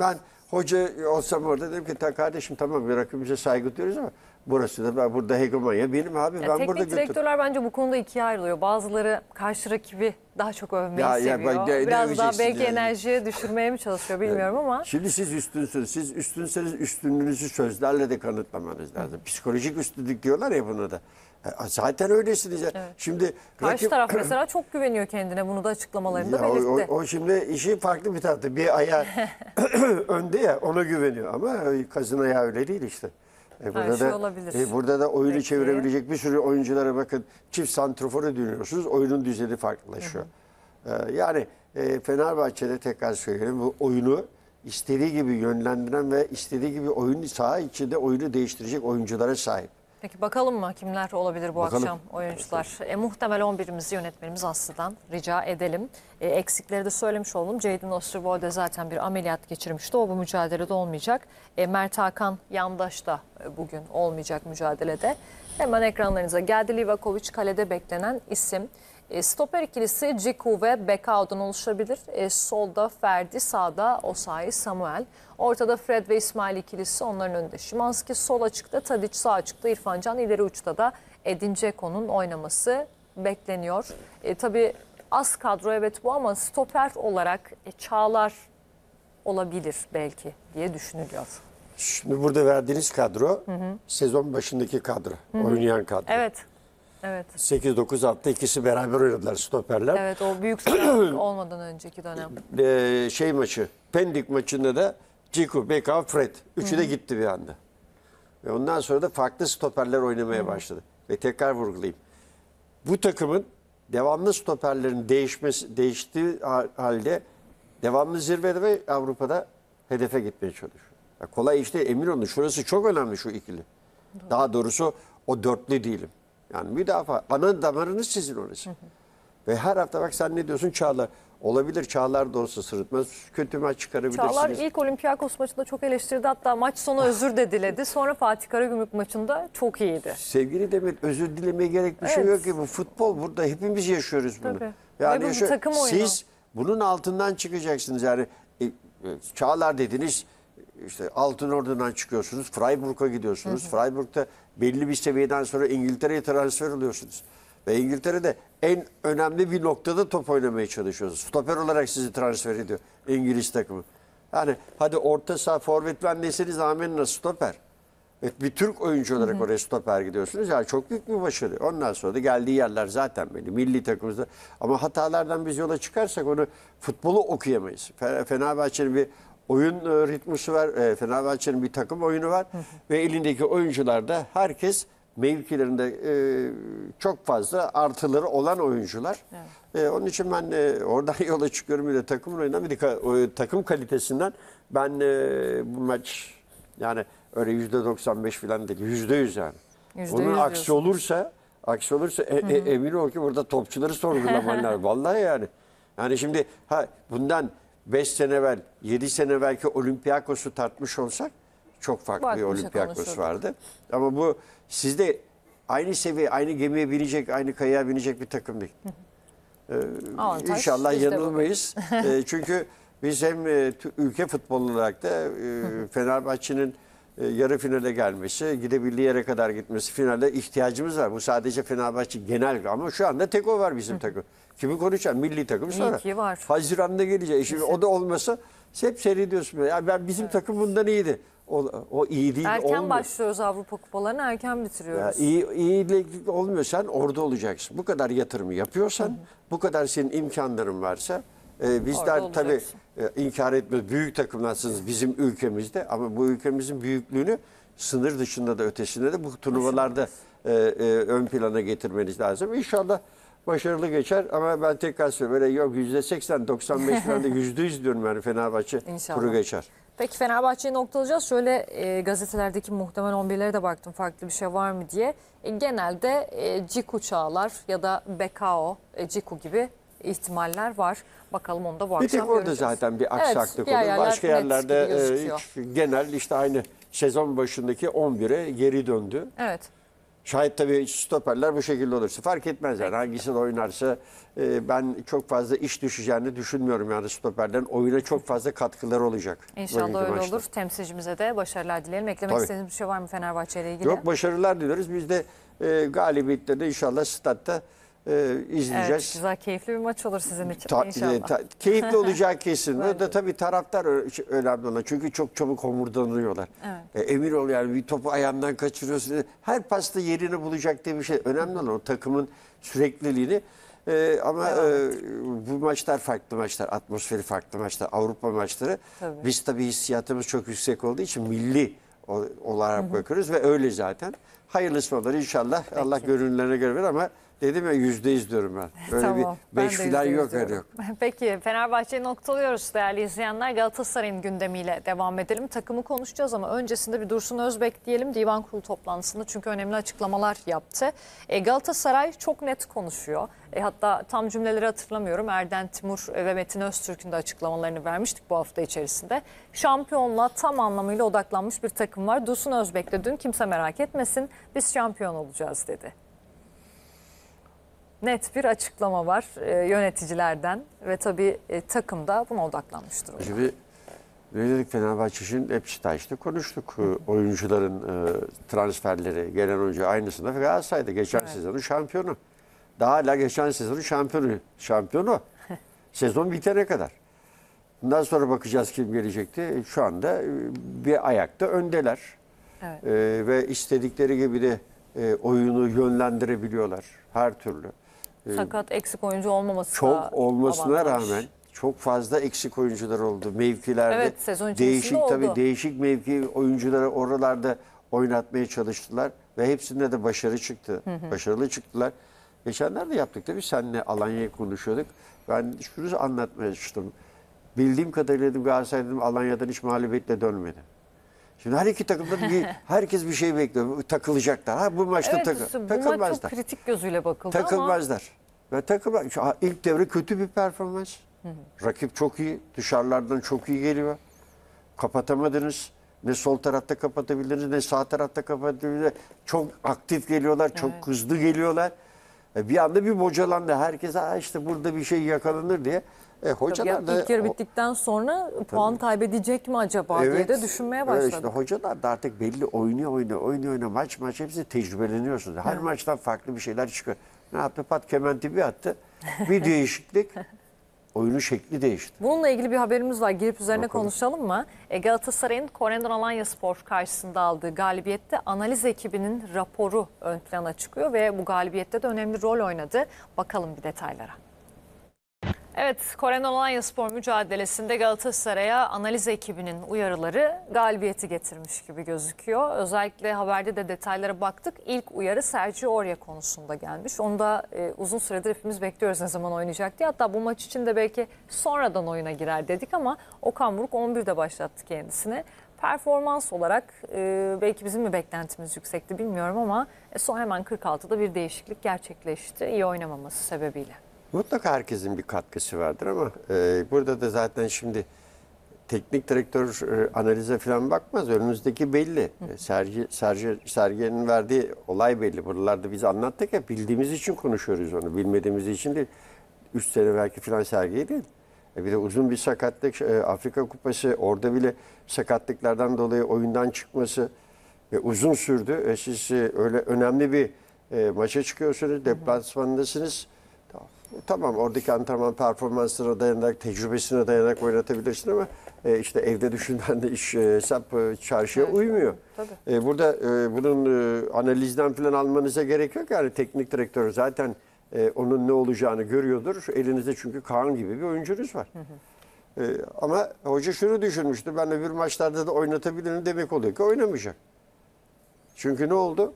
Ben hoca olsam orada dedim ki ta kardeşim tamam bir rakibimize saygı duyuyoruz ama burası da ben burada hegemonya benim abi Ya ben burada teknik götür. direktörler bence bu konuda ikiye ayrılıyor. Bazıları karşı rakibi daha çok övmeyi Ya- ya seviyor. bak ne- ne Biraz daha belki yani? enerjiye düşürmeye mi çalışıyor bilmiyorum ama. Şimdi siz üstünsünüz. Siz üstünseniz üstünlüğünüzü sözlerle de kanıtlamanız lazım. Psikolojik üstünlük diyorlar ya buna da. E, Zaten öylesiniz. ya. Şimdi Karşı rakip- taraf mesela çok güveniyor kendine. Bunu da açıklamalarında Ya o, belirtti. o, o şimdi işi farklı bir tarafta. Bir ayağı önde ya ona güveniyor ama kazın ayağı öyle değil işte. E, burada şey da, olabilir. e, burada da oyunu Peki. çevirebilecek bir sürü oyunculara bakın. Çift santrofora dönüyorsunuz. Oyunun düzeni farklılaşıyor. E, yani e, Fenerbahçe'de tekrar söyleyelim bu oyunu istediği gibi yönlendiren ve istediği gibi oyun saha içinde oyunu değiştirecek oyunculara sahip. Peki bakalım mı kimler olabilir bu Bakalım. akşam oyuncular? E, muhtemel 11'imizi yönetmenimiz Aslı'dan rica edelim. E, eksikleri de söylemiş olalım. Jadon Osterwolde zaten bir ameliyat geçirmişti. O bu mücadelede olmayacak. E, Mert Hakan Yandaş da e, bugün olmayacak mücadelede. Hemen ekranlarınıza geldi. Livakovic kalede beklenen isim. E, stoper ikilisi Ciku ve Bekao'dan oluşabilir. E, solda Ferdi, sağda Osayi Samuel. Ortada Fred ve İsmail ikilisi onların önünde. Şimanski sol açıkta, Tadic sağ açıkta, İrfan Can ileri uçta da Edin Dzeko'nun oynaması bekleniyor. E, tabii az kadro evet bu ama stoper olarak e, Çağlar olabilir belki diye düşünülüyor. Şimdi burada verdiğiniz kadro sezon başındaki kadro. Oynayan kadro. Evet. Evet. 8-9 hafta ikisi beraber oynadılar stoperler. Evet o büyük sakatlık olmadan önceki dönem. Ee, şey maçı, Pendik maçında da Ciku, Beka, Fred. Üçü de gitti bir anda. Ve ondan sonra da farklı stoperler oynamaya başladı. Ve tekrar vurgulayayım. Bu takımın devamlı stoperlerin değişmesi, değiştiği ha- halde devamlı zirvede ve Avrupa'da hedefe gitmeye çalışıyor. Ya kolay işte emin olun şurası çok önemli şu ikili. Daha doğrusu o dörtlü değilim. Yani müdafaa. Ana damarınız sizin orası. Ve her hafta bak sen ne diyorsun Çağlar. Olabilir Çağlar da olsa sırıtmaz. Kötü maç çıkarabilirsiniz. Çağlar ilk Olympiakos maçında çok eleştirdi. Hatta maç sonu özür de diledi. Sonra Fatih Karagümrük maçında çok iyiydi. Sevgili Demet özür dilemeye gerek bir şey Evet. yok ki. Bu futbol burada hepimiz yaşıyoruz bunu. Tabii. Ve bu yaşıyor- takım oyunu. Siz bunun altından çıkacaksınız. Yani e, e, Çağlar dediniz işte Altın Ordu'dan çıkıyorsunuz. Freiburg'a gidiyorsunuz. Freiburg'da belli bir seviyeden sonra İngiltere'ye transfer oluyorsunuz. Ve İngiltere'de en önemli bir noktada top oynamaya çalışıyorsunuz. Stoper olarak sizi transfer ediyor İngiliz takımı. Yani hadi orta saha forvet ben deseniz amenna stoper. Evet, bir Türk oyuncu olarak oraya stoper gidiyorsunuz. Yani çok büyük bir başarı. Ondan sonra da geldiği yerler zaten belli. Milli takımımızda. Ama hatalardan biz yola çıkarsak onu futbolu okuyamayız. Fe- Fenerbahçe'nin bir oyun e, ritmusu var. E, Fenerbahçe'nin bir takım oyunu var. Ve elindeki oyuncular da herkes mevkilerinde e, çok fazla artıları olan oyuncular. E, onun için ben e, oradan yola çıkıyorum bir de takımın oyundan bir de o, takım kalitesinden ben e, bu maç yani öyle yüzde 95 falan değil yüzde yüz yani. Yüzde Bunun yüz aksi diyorsun. olursa aksi olursa e, e, emin ol ki burada topçuları sorgulaman lazım. Vallahi yani. Yani şimdi ha bundan 5 sene evvel, 7 sene evvelki Olympiakos'u tartmış olsak çok farklı bir Olympiakos vardı. Ama bu sizde aynı seviye, aynı gemiye binecek, aynı kayaya binecek bir takım değil. Avantaj İnşallah yanılmayız. E, çünkü biz hem e, ülke futbolu olarak da e, Fenerbahçe'nin e, yarı finale gelmesi, gidebildiği yere kadar gitmesi, finalde ihtiyacımız var. Bu sadece Fenerbahçe genel ama şu anda tek o var bizim takım. Kimi konuşacağım? Milli takım sonra. ki var. Haziran'da gelecek. Şimdi o da olmasa hep seyrediyorsun. Ya ben bizim takım bundan iyiydi. O, o iyi değil. Erken olmuyor. başlıyoruz Avrupa kupalarını erken Ya bitiriyoruz. iyi, iyilik olmuyor. Sen orada olacaksın. Bu kadar yatırımı yapıyorsan, bu kadar senin imkanların varsa, e, bizler tabii e, inkar etmiyoruz. Büyük takımlarsınız bizim ülkemizde ama bu ülkemizin büyüklüğünü sınır dışında da ötesinde de bu turnuvalarda e, e, ön plana getirmeniz lazım. İnşallah başarılı geçer ama ben tekrar söylüyorum böyle yok yüzde 80 95 falan da yüzde yüz diyorum yani Fenerbahçe İnşallah. turu geçer. Peki Fenerbahçe'yi noktalayacağız. Şöyle e, gazetelerdeki muhtemel 11'lere de baktım farklı bir şey var mı diye. E, genelde e, Ciku Çağlar ya da Bekao, e, Ciku gibi ihtimaller var. Bakalım onu da bu Bir akşam tek orada göreceğiz. zaten bir Evet, aksaklık diğer olur. yerler Başka yerlerde e, genel işte aynı sezon başındaki 11'e geri döndü. Evet. Şayet tabii stoperler bu şekilde olursa fark etmez yani hangisi de oynarsa e, ben çok fazla iş düşeceğini düşünmüyorum yani stoperlerin oyuna çok fazla katkıları olacak. İnşallah öyle maçta. olur. Temsilcimize de başarılar dileyelim. Eklemek Tabii. istediğiniz bir şey var mı Fenerbahçe ile ilgili? Yok başarılar diliyoruz. Biz de e, galibiyetleri inşallah statta e, izleyeceğiz. Evet, güzel, keyifli bir maç olur sizin için Ta- inşallah. e, ta- keyifli olacak kesin. Bu da tabii taraftar önemli olan. Çünkü çok çabuk homurdanıyorlar. Evet. E, emin ol yani bir topu ayağından kaçırıyorsun. Her pasta yerini bulacak diye bir şey. Önemli olan o takımın sürekliliğini. E, ama e, bu maçlar farklı maçlar. Atmosferi farklı maçlar. Avrupa maçları. Tabii. Biz tabii hissiyatımız çok yüksek olduğu için milli o- olarak bakıyoruz ve öyle zaten. Hayırlısı olur inşallah. Allah gönüllerine göre verir ama dedim ya yüzde yüz diyorum ben. Öyle Tamam, bir beş yüz yok öyle yok. Peki Fenerbahçe'yi noktalıyoruz değerli izleyenler. Galatasaray'ın gündemiyle devam edelim. Takımı konuşacağız ama öncesinde bir Dursun Özbek diyelim divan kurulu toplantısında çünkü önemli açıklamalar yaptı. E, Galatasaray çok net konuşuyor. E, hatta tam cümleleri hatırlamıyorum. Erden Timur ve Metin Öztürk'ün de açıklamalarını vermiştik bu hafta içerisinde. Şampiyonluğa tam anlamıyla odaklanmış bir takım var. Dursun Özbek de dün kimse merak etmesin biz şampiyon olacağız dedi net bir açıklama var e, yöneticilerden ve tabii e, takım da buna odaklanmış durumda. Şimdi ne dedik Fenerbahçe için hep işte konuştuk. Ee, Oyuncuların e, transferleri, gelen oyuncu aynısında Galatasaray'da geçen sezonun şampiyonu. Daha hala geçen sezonun şampiyonu. Şampiyonu. Sezon bitene kadar. Bundan sonra bakacağız kim gelecekti. Şu anda e, bir ayakta öndeler. Evet. Ee, ve istedikleri gibi de e, oyunu yönlendirebiliyorlar her türlü. Ee, Sakat eksik oyuncu olmaması çok olmasına avantaj. rağmen çok fazla eksik oyuncular oldu mevkilerde. Evet, sezon içerisinde değişik tabii oldu. değişik mevki oyuncuları oralarda oynatmaya çalıştılar ve hepsinde de başarı çıktı. Başarılı çıktılar. Geçenlerde yaptık tabii seninle Alanya'yı konuşuyorduk. Ben şunu anlatmaya çalıştım. Bildiğim kadarıyla dedim Galatasaray dedim Alanya'dan hiç mağlubiyetle dönmedi. Şimdi her iki takımda bir, herkes bir şey bekliyor. Takılacaklar. Ha bu maçta Evet, takı- bu maç çok takılmazlar. kritik gözüyle bakıldı ama Takılmazlar. Ve takım ilk devre kötü bir performans. Rakip çok iyi. Dışarılardan çok iyi geliyor. Kapatamadınız. Ne sol tarafta kapatabildiniz ne sağ tarafta kapatabildiniz. Çok aktif geliyorlar, çok Evet. hızlı geliyorlar. E, Bir anda bir bocalandı. Herkes "Aa işte burada bir şey yakalanır diye. E, tabii hocalar da ilk yarı bittikten sonra puan kaybedecek mi acaba diye de düşünmeye öyle başladık. işte hocalar da artık belli oynuyor oynuyor oynuyor oynuyor maç maç hepsi tecrübeleniyorsunuz. Her maçtan farklı bir şeyler çıkıyor. Ne yaptı? Pat Kementi bir attı. Bir değişiklik. oyunun şekli değişti. Bununla ilgili bir haberimiz var. Girip üzerine Bakalım. konuşalım mı? E, Galatasaray'ın Korendon Alanya Spor karşısında aldığı galibiyette analiz ekibinin raporu ön plana çıkıyor ve bu galibiyette de önemli rol oynadı. Bakalım bir detaylara. Evet, Korendon Alanya Spor mücadelesinde Galatasaray'a analiz ekibinin uyarıları galibiyeti getirmiş gibi gözüküyor. Özellikle haberde de detaylara baktık. İlk uyarı Sergio Orya konusunda gelmiş. Onu da e, uzun süredir hepimiz bekliyoruz ne zaman oynayacak diye. Hatta bu maç için de belki sonradan oyuna girer dedik ama Okan Buruk 11'de başlattı kendisini. Performans olarak e, belki bizim mi beklentimiz yüksekti bilmiyorum ama e, son hemen 46'da bir değişiklik gerçekleşti. İyi oynamaması sebebiyle. Mutlaka herkesin bir katkısı vardır ama e, burada da zaten şimdi teknik direktör e, analize falan bakmaz. Önümüzdeki belli. E, Sergi, Sergi, Sergen'in verdiği olay belli. Buralarda biz anlattık ya bildiğimiz için konuşuyoruz onu. Bilmediğimiz için değil. 3 sene belki falan Sergi değil. E, bir de uzun bir sakatlık. e, Afrika Kupası orada bile sakatlıklardan dolayı oyundan çıkması ve uzun sürdü. E, siz e, öyle önemli bir e, maça çıkıyorsunuz. Deplasmandasınız. Tamam oradaki antrenman performansına dayanarak, tecrübesine dayanarak oynatabilirsin ama e, işte evde düşünen de iş e, hesap e, çarşıya Evet, uymuyor. tabii. E, burada e, bunun e, analizden falan almanıza gerek yok. Yani teknik direktör zaten e, onun ne olacağını görüyordur. Elinizde çünkü Kaan gibi bir oyuncunuz var. E, ama hoca şunu düşünmüştü. Ben öbür maçlarda da oynatabilirim demek oluyor ki oynamayacak. Çünkü ne oldu?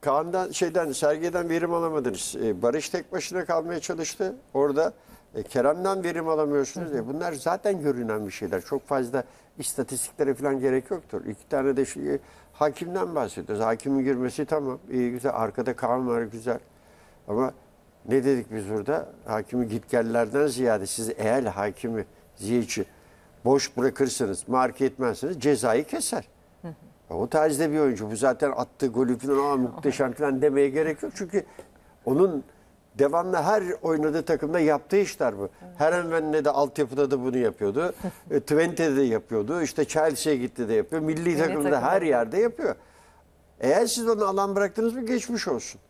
Kaan'dan şeyden Serge'den verim alamadınız. Ee, Barış tek başına kalmaya çalıştı. Orada e, Kerem'den verim alamıyorsunuz. E, bunlar zaten görünen bir şeyler. Çok fazla istatistiklere falan gerek yoktur. İki tane de şey, hakimden bahsediyoruz. Hakimin girmesi tamam. iyi güzel. Arkada Kaan var güzel. Ama ne dedik biz burada? Hakimi gitgellerden ziyade siz eğer hakimi Ziyech'i boş bırakırsanız, marke etmezseniz cezayı keser. O tarzda bir oyuncu. Bu zaten attığı golü falan "Aa, muhteşem falan demeye gerek yok. Çünkü onun devamlı her oynadığı takımda yaptığı işler bu. Her Enven'le de altyapıda da bunu yapıyordu. E, Twente'de de yapıyordu. İşte Chelsea'ye gitti de yapıyor. Milli, takımda takımda. her yerde yapıyor. Eğer siz onu alan bıraktınız mı geçmiş olsun.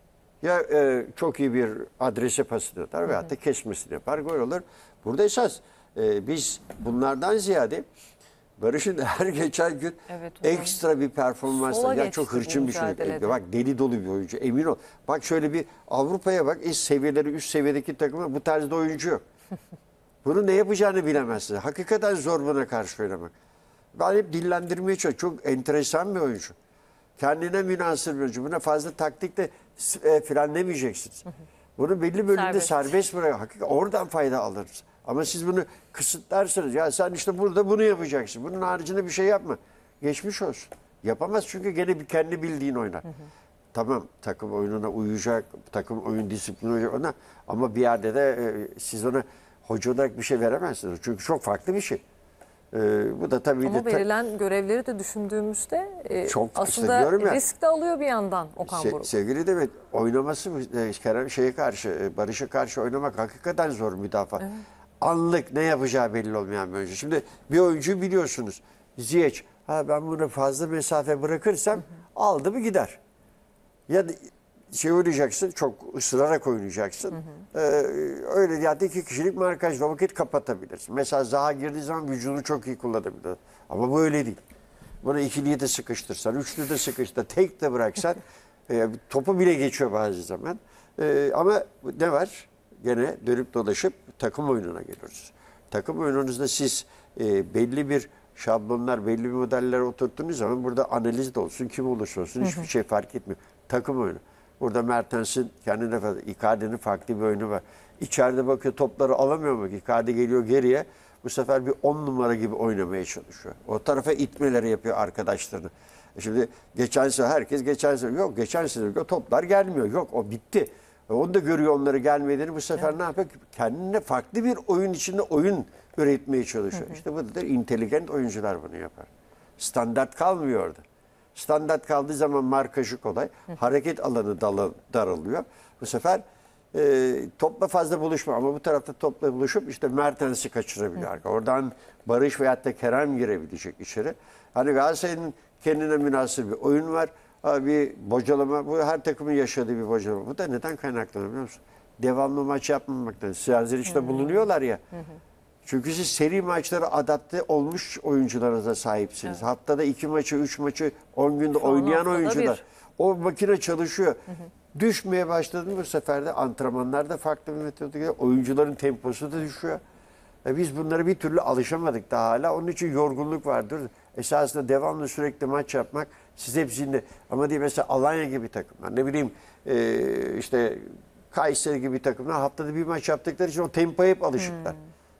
Ya e, çok iyi bir adrese pasını atar veyahut da kesmesini yapar gol olur. Burada esas e, biz bunlardan ziyade Barış'ın her geçen gün Evet, ekstra bir performansla ya çok hırçın bir mücadelede. E, Bak deli dolu bir oyuncu emin ol. Bak şöyle bir Avrupa'ya bak üst seviyeleri üst seviyedeki takıma bu tarzda oyuncu yok. Bunu ne yapacağını bilemezsin. Hakikaten zor buna karşı oynamak. Ben hep dillendirmeye çalışıyorum. Çok enteresan bir oyuncu. Kendine münasır bir oyuncu. Buna fazla taktikle e, frenlemeyeceksiniz. Bunu belli bölümde Serbest. serbest, bırak. Hakikaten oradan fayda alırız. Ama siz bunu kısıtlarsanız ya sen işte burada bunu yapacaksın. Bunun haricinde bir şey yapma. Geçmiş olsun. Yapamaz çünkü gene bir kendi bildiğin oynar. Tamam takım oyununa uyacak, takım oyun disiplini uyacak ona. Ama bir yerde de e, siz ona hoca olarak bir şey veremezsiniz. Çünkü çok farklı bir şey. E, bu da tabii Ama de verilen görevleri de düşündüğümüzde e, Çok işte aslında diyorum ya. risk de alıyor bir yandan Okan Se- Buruk. sevgili Demet oynaması e, Kerem şeye karşı e, Barış'a karşı oynamak hakikaten zor müdafaa. Anlık ne yapacağı belli olmayan bir oyuncu. Şimdi bir oyuncuyu biliyorsunuz. Ziyech. Ha ben bunu fazla mesafe bırakırsam aldı mı gider. Ya da şey oynayacaksın, çok ısırarak oynayacaksın. Ee, öyle ya da iki kişilik markajla vakit kapatabilirsin. Mesela Zaha girdiği zaman vücudunu çok iyi kullanabilir. Ama bu öyle değil. Bunu ikiliyi de sıkıştırsan, üçlü de sıkıştır, tek de bıraksan e, topu bile geçiyor bazı zaman. E, ama ne var? Gene dönüp dolaşıp takım oyununa geliyoruz. Takım oyununuzda siz e, belli bir şablonlar, belli bir modeller oturttuğunuz zaman burada analiz de olsun, kim olursa olsun hiçbir şey fark etmiyor. Takım oyunu. Burada Mertens'in kendine fazla, Icardi'nin farklı bir oyunu var. İçeride bakıyor topları alamıyor mu? Icardi geliyor geriye. Bu sefer bir on numara gibi oynamaya çalışıyor. O tarafa itmeleri yapıyor arkadaşlarını. E Şimdi geçen sene herkes geçen sene yok geçen sene yok, toplar gelmiyor. Yok o bitti. E Onu da görüyor onları gelmediğini bu sefer ne yapıyor? Kendine farklı bir oyun içinde oyun üretmeye çalışıyor. İşte bu da intelligent oyuncular bunu yapar. Standart kalmıyor orada. Standart kaldığı zaman markajı kolay. Hareket alanı dala- daralıyor. Bu sefer e, topla fazla buluşma ama bu tarafta topla buluşup işte Mertens'i kaçırabiliyor. Oradan Barış veyahut da Kerem girebilecek içeri. Hani Galatasaray'ın kendine münasır bir oyun var. Bir bocalama, bu her takımın yaşadığı bir bocalama. Bu da neden kaynaklanıyor biliyor musun? devamlı maç yapmamaktan. Serzenişte bulunuyorlar ya. Çünkü siz seri maçlara adapte olmuş oyuncularınıza sahipsiniz. Haftada iki maçı, üç maçı, on günde an oynayan oyuncular. bir. O makine çalışıyor. Düşmeye başladı bu sefer de antrenmanlarda farklı bir metodu. Oyuncuların temposu da düşüyor. E biz bunlara bir türlü alışamadık daha hala. Onun için yorgunluk vardır. Esasında devamlı sürekli maç yapmak siz hepsinde ama diye mesela Alanya gibi takımlar ne bileyim e, işte Kayseri gibi takımlar haftada bir maç yaptıkları için o tempoya hep alışıklar.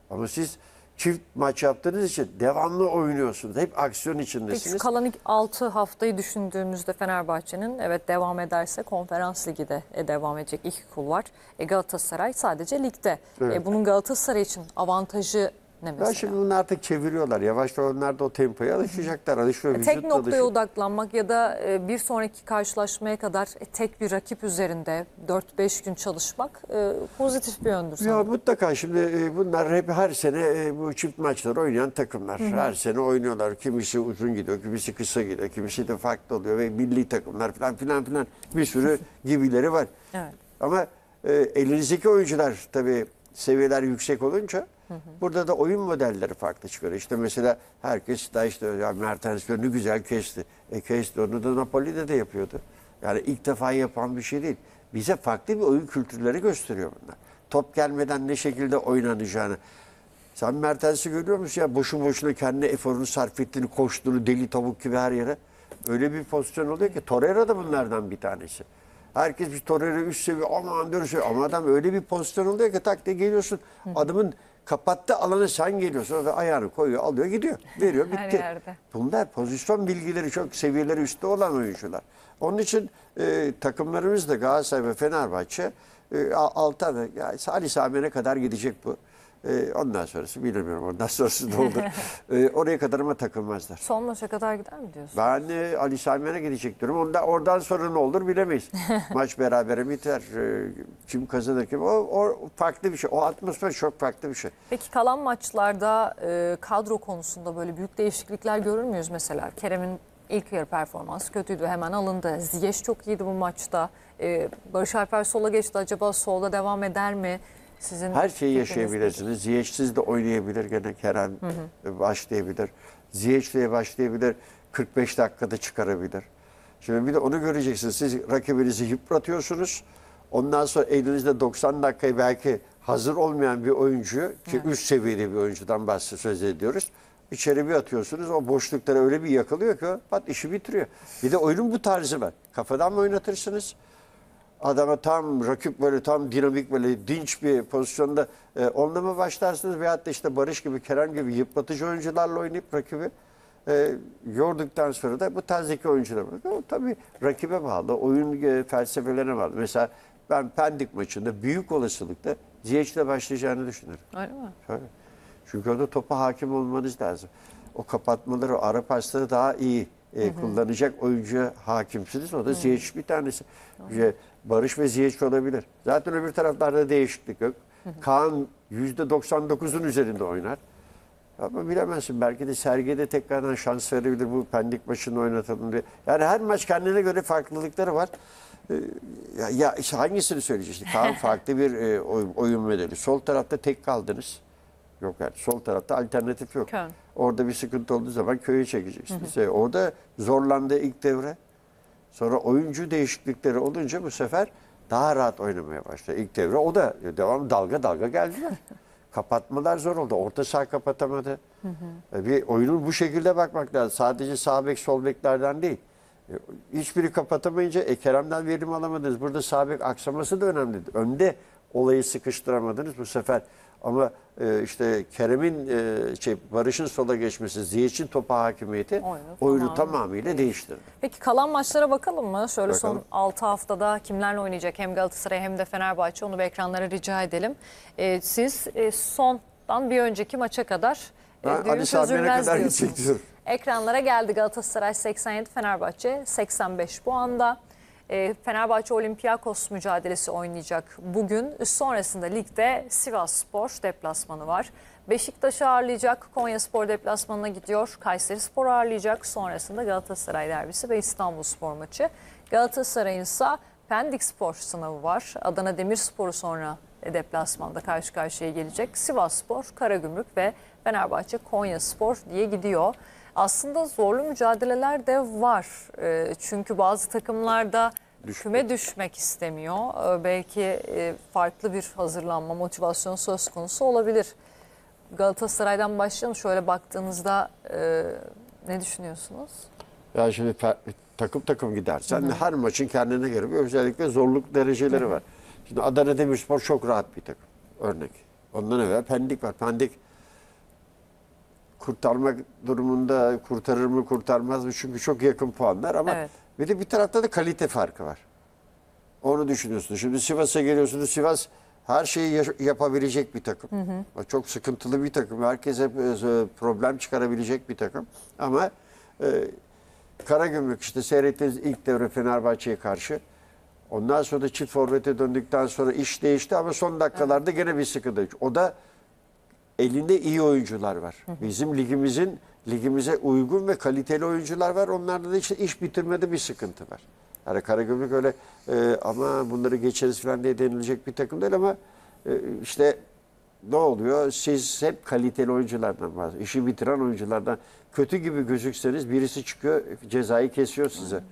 Ama siz çift maç yaptığınız için devamlı oynuyorsunuz. Hep aksiyon Peki içindesiniz. kalan 6 haftayı düşündüğümüzde Fenerbahçe'nin evet devam ederse konferans ligi de e, devam edecek iki kul var. E, Galatasaray sadece ligde. Evet. E, bunun Galatasaray için avantajı ne mesela? Ya şimdi bunu artık çeviriyorlar. Yavaş yavaş onlar da o tempoya alışacaklar. Alışıyor, vücut Tek da noktaya alışıyor. odaklanmak ya da e, bir sonraki karşılaşmaya kadar e, tek bir rakip üzerinde 4-5 gün çalışmak e, pozitif bir yöndür Ya sanırım. mutlaka şimdi e, bunlar hep her sene e, bu çift maçları oynayan takımlar. Her sene oynuyorlar. Kimisi uzun gidiyor, kimisi kısa gidiyor, kimisi de farklı oluyor ve milli takımlar falan filan filan bir sürü gibileri var. Evet. Ama e, elinizdeki oyuncular tabii seviyeler yüksek olunca burada da oyun modelleri farklı çıkıyor. İşte mesela herkes da işte ya Mertens ne güzel kesti. E kesti onu da Napoli'de de yapıyordu. Yani ilk defa yapan bir şey değil. Bize farklı bir oyun kültürleri gösteriyor bunlar. Top gelmeden ne şekilde oynanacağını. Sen Mertens'i görüyor musun ya boşu boşuna kendine eforunu sarf ettiğini, koştuğunu deli tavuk gibi her yere. Öyle bir pozisyon oluyor ki Torreira da bunlardan bir tanesi. Herkes bir Torreira üst seviye aman diyor şey. Ama adam öyle bir pozisyon oluyor ki tak diye geliyorsun. Adamın kapattığı alana sen geliyorsun ve ayağını koyuyor alıyor gidiyor. Veriyor bitti. Her yerde. Bunlar pozisyon bilgileri çok seviyeleri üstte olan oyuncular. Onun için e, takımlarımız da Galatasaray ve Fenerbahçe e, alta ve yani Ali Sami'ne kadar gidecek bu. E, ondan sonrası bilmiyorum. Ondan sonrası ne olur. e, oraya kadar ama takılmazlar. Son maça kadar gider mi diyorsun? Ben e, Ali Sami'ne gidecek diyorum. Onda, oradan sonra ne olur bilemeyiz. Maç berabere biter. E, kim kazanır kim? O, o farklı bir şey. O atmosfer çok farklı bir şey. Peki kalan maçlarda e, kadro konusunda böyle büyük değişiklikler görür müyüz mesela? Kerem'in ilk yarı performansı kötüydü hemen alındı. Ziyech çok iyiydi bu maçta. E, Barış Alper sola geçti acaba solda devam eder mi? Sizin Her şeyi yaşayabilirsiniz. Ziyech'siz de oynayabilir gene Kerem başlayabilir. Ziyech'le başlayabilir. 45 dakikada çıkarabilir. Şimdi bir de onu göreceksiniz. Siz rakibinizi yıpratıyorsunuz. Ondan sonra elinizde 90 dakikayı belki hazır olmayan bir oyuncu ki üst seviyede bir oyuncudan bahsi söz ediyoruz. İçeri bir atıyorsunuz. O boşluklara öyle bir yakalıyor ki pat işi bitiriyor. Bir de oyunun bu tarzı var. Kafadan mı oynatırsınız? Adama tam rakip böyle tam dinamik böyle dinç bir pozisyonda e, onunla mı başlarsınız veyahut da işte Barış gibi Kerem gibi yıpratıcı oyuncularla oynayıp rakibi e, yorduktan sonra da bu tarzdaki oyuncular. O tabii rakibe bağlı, oyun e, felsefelerine bağlı. Mesela ben Pendik maçında büyük olasılıkla Ziyech'le başlayacağını düşünüyorum. Öyle mi? Tabii. Çünkü orada topa hakim olmanız lazım. O kapatmaları, o ara pasları daha iyi e, kullanacak oyuncuya hakimsiniz. O da Ziyech bir tanesi. İşte Barış ve Ziyech olabilir. Zaten öbür taraflarda değişiklik yok. Kaan %99'un üzerinde oynar. Ama bilemezsin. Belki de Serge'de tekrardan şans verebilir bu pendik maçını oynatalım diye. Yani her maç kendine göre farklılıkları var. Ee, Ya, ya işte hangisini söyleyeceksin? Kaan farklı bir e, oyun, oyun modeli. Sol tarafta tek kaldınız. Yok yani sol tarafta alternatif yok. Köln. Orada bir sıkıntı olduğu zaman köyü çekeceksiniz. E, Orada zorlandı ilk devre. Sonra oyuncu değişiklikleri olunca bu sefer daha rahat oynamaya başladı ilk devre. O da devam dalga dalga geldiler. Kapatmalar zor oldu. Orta saha kapatamadı. E, Bir oyunun bu şekilde bakmak lazım. Sadece sağ bek sol beklerden değil. E, Hiçbiri kapatamayınca e, Kerem'den verim alamadınız. Burada sağ bek aksaması da önemli. Önde olayı sıkıştıramadınız bu sefer. Ama e, işte Kerem'in e, şey, Barış'ın sola geçmesi, Ziyech'in topa hakimiyeti Oyunu oyunu tamamıyla değiştirdi. Peki kalan maçlara bakalım mı? Şöyle son Bakalım. 6 haftada kimlerle oynayacak hem Galatasaray hem de Fenerbahçe onu bir ekranlara rica edelim. Ee, siz e, sondan bir önceki maça kadar e, Ben düğün çözülmez kadar diyorsunuz. Ekranlara geldi Galatasaray 87, Fenerbahçe 85 bu anda. E, Fenerbahçe Olympiakos mücadelesi oynayacak bugün. Sonrasında ligde Sivas Spor deplasmanı var. Beşiktaş'ı ağırlayacak, Konya Spor deplasmanına gidiyor. Kayseri Spor ağırlayacak. Sonrasında Galatasaray derbisi ve İstanbul Spor maçı. Galatasaray'ın ise Pendik Spor sınavı var. Adana Demirspor'u sonra deplasmanda karşı karşıya gelecek. Sivas Spor, Karagümrük ve Fenerbahçe Konya Spor diye gidiyor. Aslında zorlu mücadeleler de var. Ee, Çünkü bazı takımlarda küme düşmek istemiyor. Ee, Belki e, farklı bir hazırlanma, motivasyon söz konusu olabilir. Galatasaray'dan başlayalım. Şöyle baktığınızda e, ne düşünüyorsunuz? Ya şimdi takım takım gidersen her maçın kendine göre bir özellikle zorluk dereceleri var. Şimdi Adana Demirspor çok rahat bir takım. Örnek. Ondan evvel Pendik var. Pendik kurtarmak durumunda kurtarır mı kurtarmaz mı? Çünkü çok yakın puanlar ama Evet. bir de bir tarafta da kalite farkı var. Onu düşünüyorsunuz. Şimdi Sivas'a geliyorsunuz. Sivas her şeyi yapabilecek bir takım. Çok sıkıntılı bir takım. Herkese problem çıkarabilecek bir takım. Ama e, Karagümrük işte seyrettiğiniz ilk devre Fenerbahçe'ye karşı. Ondan sonra da çift forvete döndükten sonra iş değişti ama son dakikalarda gene bir sıkıntı. O da elinde iyi oyuncular var. Bizim ligimizin ligimize uygun ve kaliteli oyuncular var. Onlarda da işte iş bitirmede bir sıkıntı var. Yani Karagümrük öyle e, ama bunları geçeriz falan diye denilecek bir takım değil ama e, işte ne oluyor? Siz hep kaliteli oyunculardan var. İşi bitiren oyunculardan kötü gibi gözükseniz birisi çıkıyor cezayı kesiyor size.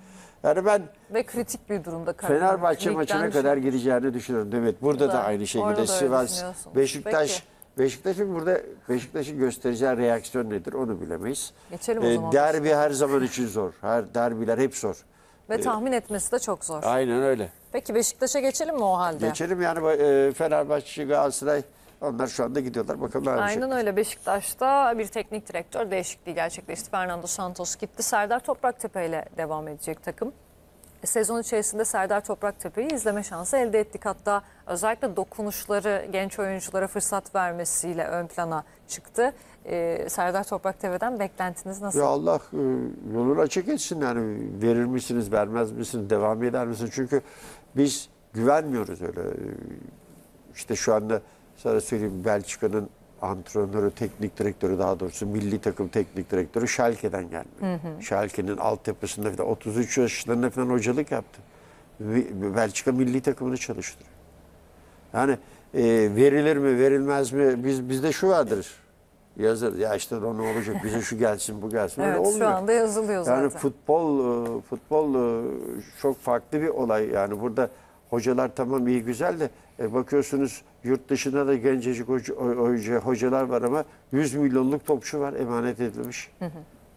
Yani ben Ve kritik bir durumda. Karagümrük. Fenerbahçe Ligden maçına düşün- kadar gideceğini düşünüyorum. Evet burada Bu da, da- aynı orada şekilde da öyle Sivas, düşünüyorsunuz. Beşiktaş Peki. Beşiktaş'ın burada Beşiktaş'ın göstereceği reaksiyon nedir onu bilemeyiz. Geçelim o Ee, zaman. derbi her zaman için zor. Her derbiler hep zor. Ve tahmin etmesi de çok zor. Aynen öyle. Peki Beşiktaş'a geçelim mi o halde? Geçelim yani e, Fenerbahçe, Galatasaray onlar şu anda gidiyorlar. Bakalım ne yapacak. Aynen öyle. Beşiktaş'ta bir teknik direktör değişikliği gerçekleşti. Fernando Santos gitti. Serdar Topraktepe ile devam edecek takım. E, Sezon içerisinde Serdar Topraktepe'yi izleme şansı elde ettik. Hatta özellikle dokunuşları genç oyunculara fırsat vermesiyle ön plana çıktı. E, Serdar Topraktepe'den beklentiniz nasıl? Ya Allah e, yolunu açık etsin yani verir misiniz vermez misiniz devam eder misiniz? Çünkü biz güvenmiyoruz öyle. E, İşte şu anda sana söyleyeyim Belçika'nın antrenörü, teknik direktörü daha doğrusu milli takım teknik direktörü Schalke'den gelmiyor. Schalke'nin altyapısında falan 33 yaşlarında falan hocalık yaptı. Belçika milli takımını çalıştırıyor. Yani e, verilir mi verilmez mi biz bizde şu vardır. Yazar ya işte o ne olacak bize şu gelsin bu gelsin. Öyle Evet şu olmuyor. anda yazılıyor zaten. Yani futbol e, futbol e, çok farklı bir olay. Yani burada hocalar tamam iyi güzel de e, bakıyorsunuz yurt dışında da gencecik hoca, hoca- hocalar var ama 100 milyonluk topçu var emanet edilmiş.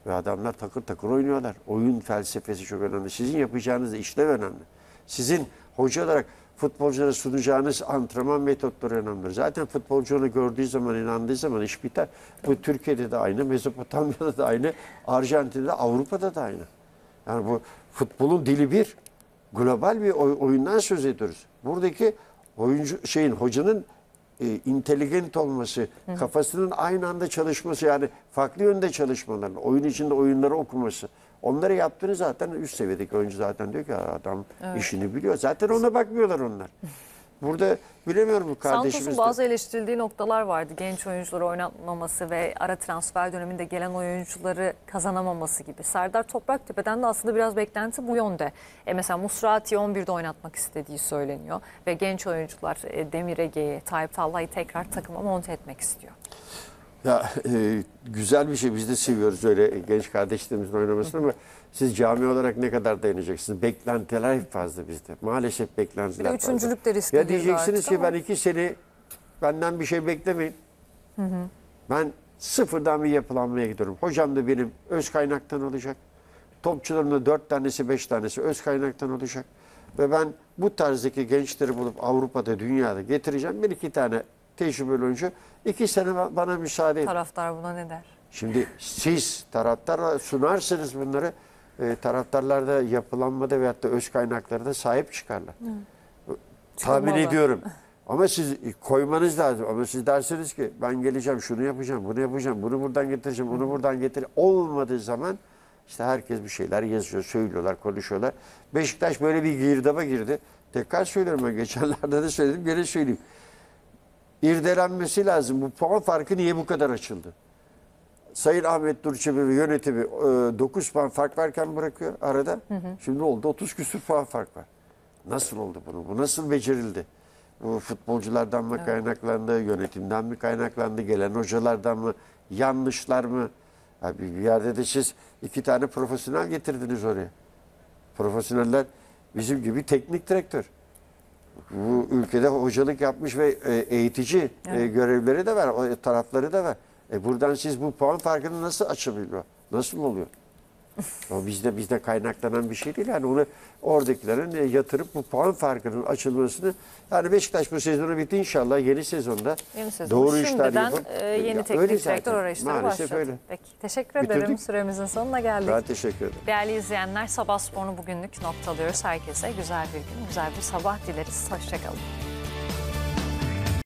Ve adamlar takır takır oynuyorlar. Oyun felsefesi çok önemli. Sizin yapacağınız işlev önemli. Sizin hoca olarak futbolculara sunacağınız antrenman metotları önemli. Zaten futbolcu onu gördüğü zaman, inandığı zaman iş biter. Bu Türkiye'de de aynı, Mezopotamya'da da aynı, Arjantin'de, Avrupa'da da aynı. Yani bu futbolun dili bir. Global bir oy- oyundan söz ediyoruz. Buradaki oyuncu şeyin hocanın e, inteligent olması, kafasının aynı anda çalışması yani farklı yönde çalışmaları, oyun içinde oyunları okuması. Onları yaptığını zaten üst seviyedeki oyuncu zaten diyor ki "Aa, adam işini biliyor. Zaten ona bakmıyorlar onlar. Burada bilemiyorum bu kardeşimiz. Santos'un bazı eleştirildiği noktalar vardı. Genç oyuncuları oynatmaması ve ara transfer döneminde gelen oyuncuları kazanamaması gibi. Serdar Topraktepe'den de aslında biraz beklenti bu yönde. E mesela Musrati'yi 11'de oynatmak istediği söyleniyor. Ve genç oyuncular e, Demir Ege'yi, Tayyip Talha'yı tekrar takıma monte etmek istiyor. Ya e, güzel bir şey biz de seviyoruz öyle genç kardeşlerimizin oynamasını ama siz cami olarak ne kadar dayaneceksiniz? Beklentiler hep fazla bizde. Maalesef beklentiler fazla. üçüncülük de riske Ya diyeceksiniz ki ama. ben iki sene benden bir şey beklemeyin. Ben sıfırdan bir yapılanmaya gidiyorum. Hocam da benim öz kaynaktan olacak. Topçularım da dört tanesi beş tanesi öz kaynaktan olacak. Ve ben bu tarzdaki gençleri bulup Avrupa'da dünyada getireceğim. Bir iki tane tecrübeli oyuncu. iki sene ba- bana müsaade edin. Taraftar buna ne der? Şimdi siz taraftar sunarsınız bunları. E, taraftarlar da yapılanmada veyahut da öz kaynaklara da sahip çıkarlar. Tahmin Çıkmalı. ediyorum. Ama siz koymanız lazım. Ama siz dersiniz ki ben geleceğim, şunu yapacağım, bunu yapacağım, bunu buradan getireceğim, bunu buradan getir. Olmadığı zaman işte herkes bir şeyler yazıyor, söylüyorlar, konuşuyorlar. Beşiktaş böyle bir girdaba girdi. Tekrar söylüyorum ben geçenlerde de söyledim, gene söyleyeyim. İrdelenmesi lazım. Bu puan farkı niye bu kadar açıldı? Sayın Ahmet Durçebi ve yönetimi 9 puan fark varken bırakıyor arada. Şimdi oldu 30 küsur puan fark var. Nasıl oldu bunu? Bu nasıl becerildi? Bu futbolculardan mı kaynaklandı, yönetimden mi kaynaklandı, gelen hocalardan mı, yanlışlar mı? Ya bir yerde de siz iki tane profesyonel getirdiniz oraya. Profesyoneller bizim gibi teknik direktör. Bu ülkede hocalık yapmış ve e, eğitici e, görevleri de var, tarafları da var. E buradan siz bu puan farkını nasıl açabiliyor? Nasıl oluyor? O bizde bizde kaynaklanan bir şey değil. Yani onu oradakilerin e, yatırıp bu puan farkının açılmasını yani Beşiktaş bu sezonu bitti inşallah yeni sezonda Yeni sezon. doğru işler Şimdiden yapıp e, yeni Ya teknik direktör arayışları başladı. öyle. Peki teşekkür ederim. Bitirdik. Süremizin sonuna geldik. Ben teşekkür ederim. Değerli izleyenler Sabah Sporu'nu bugünlük noktalıyoruz. Herkese güzel bir gün, güzel bir sabah dileriz. Hoşçakalın.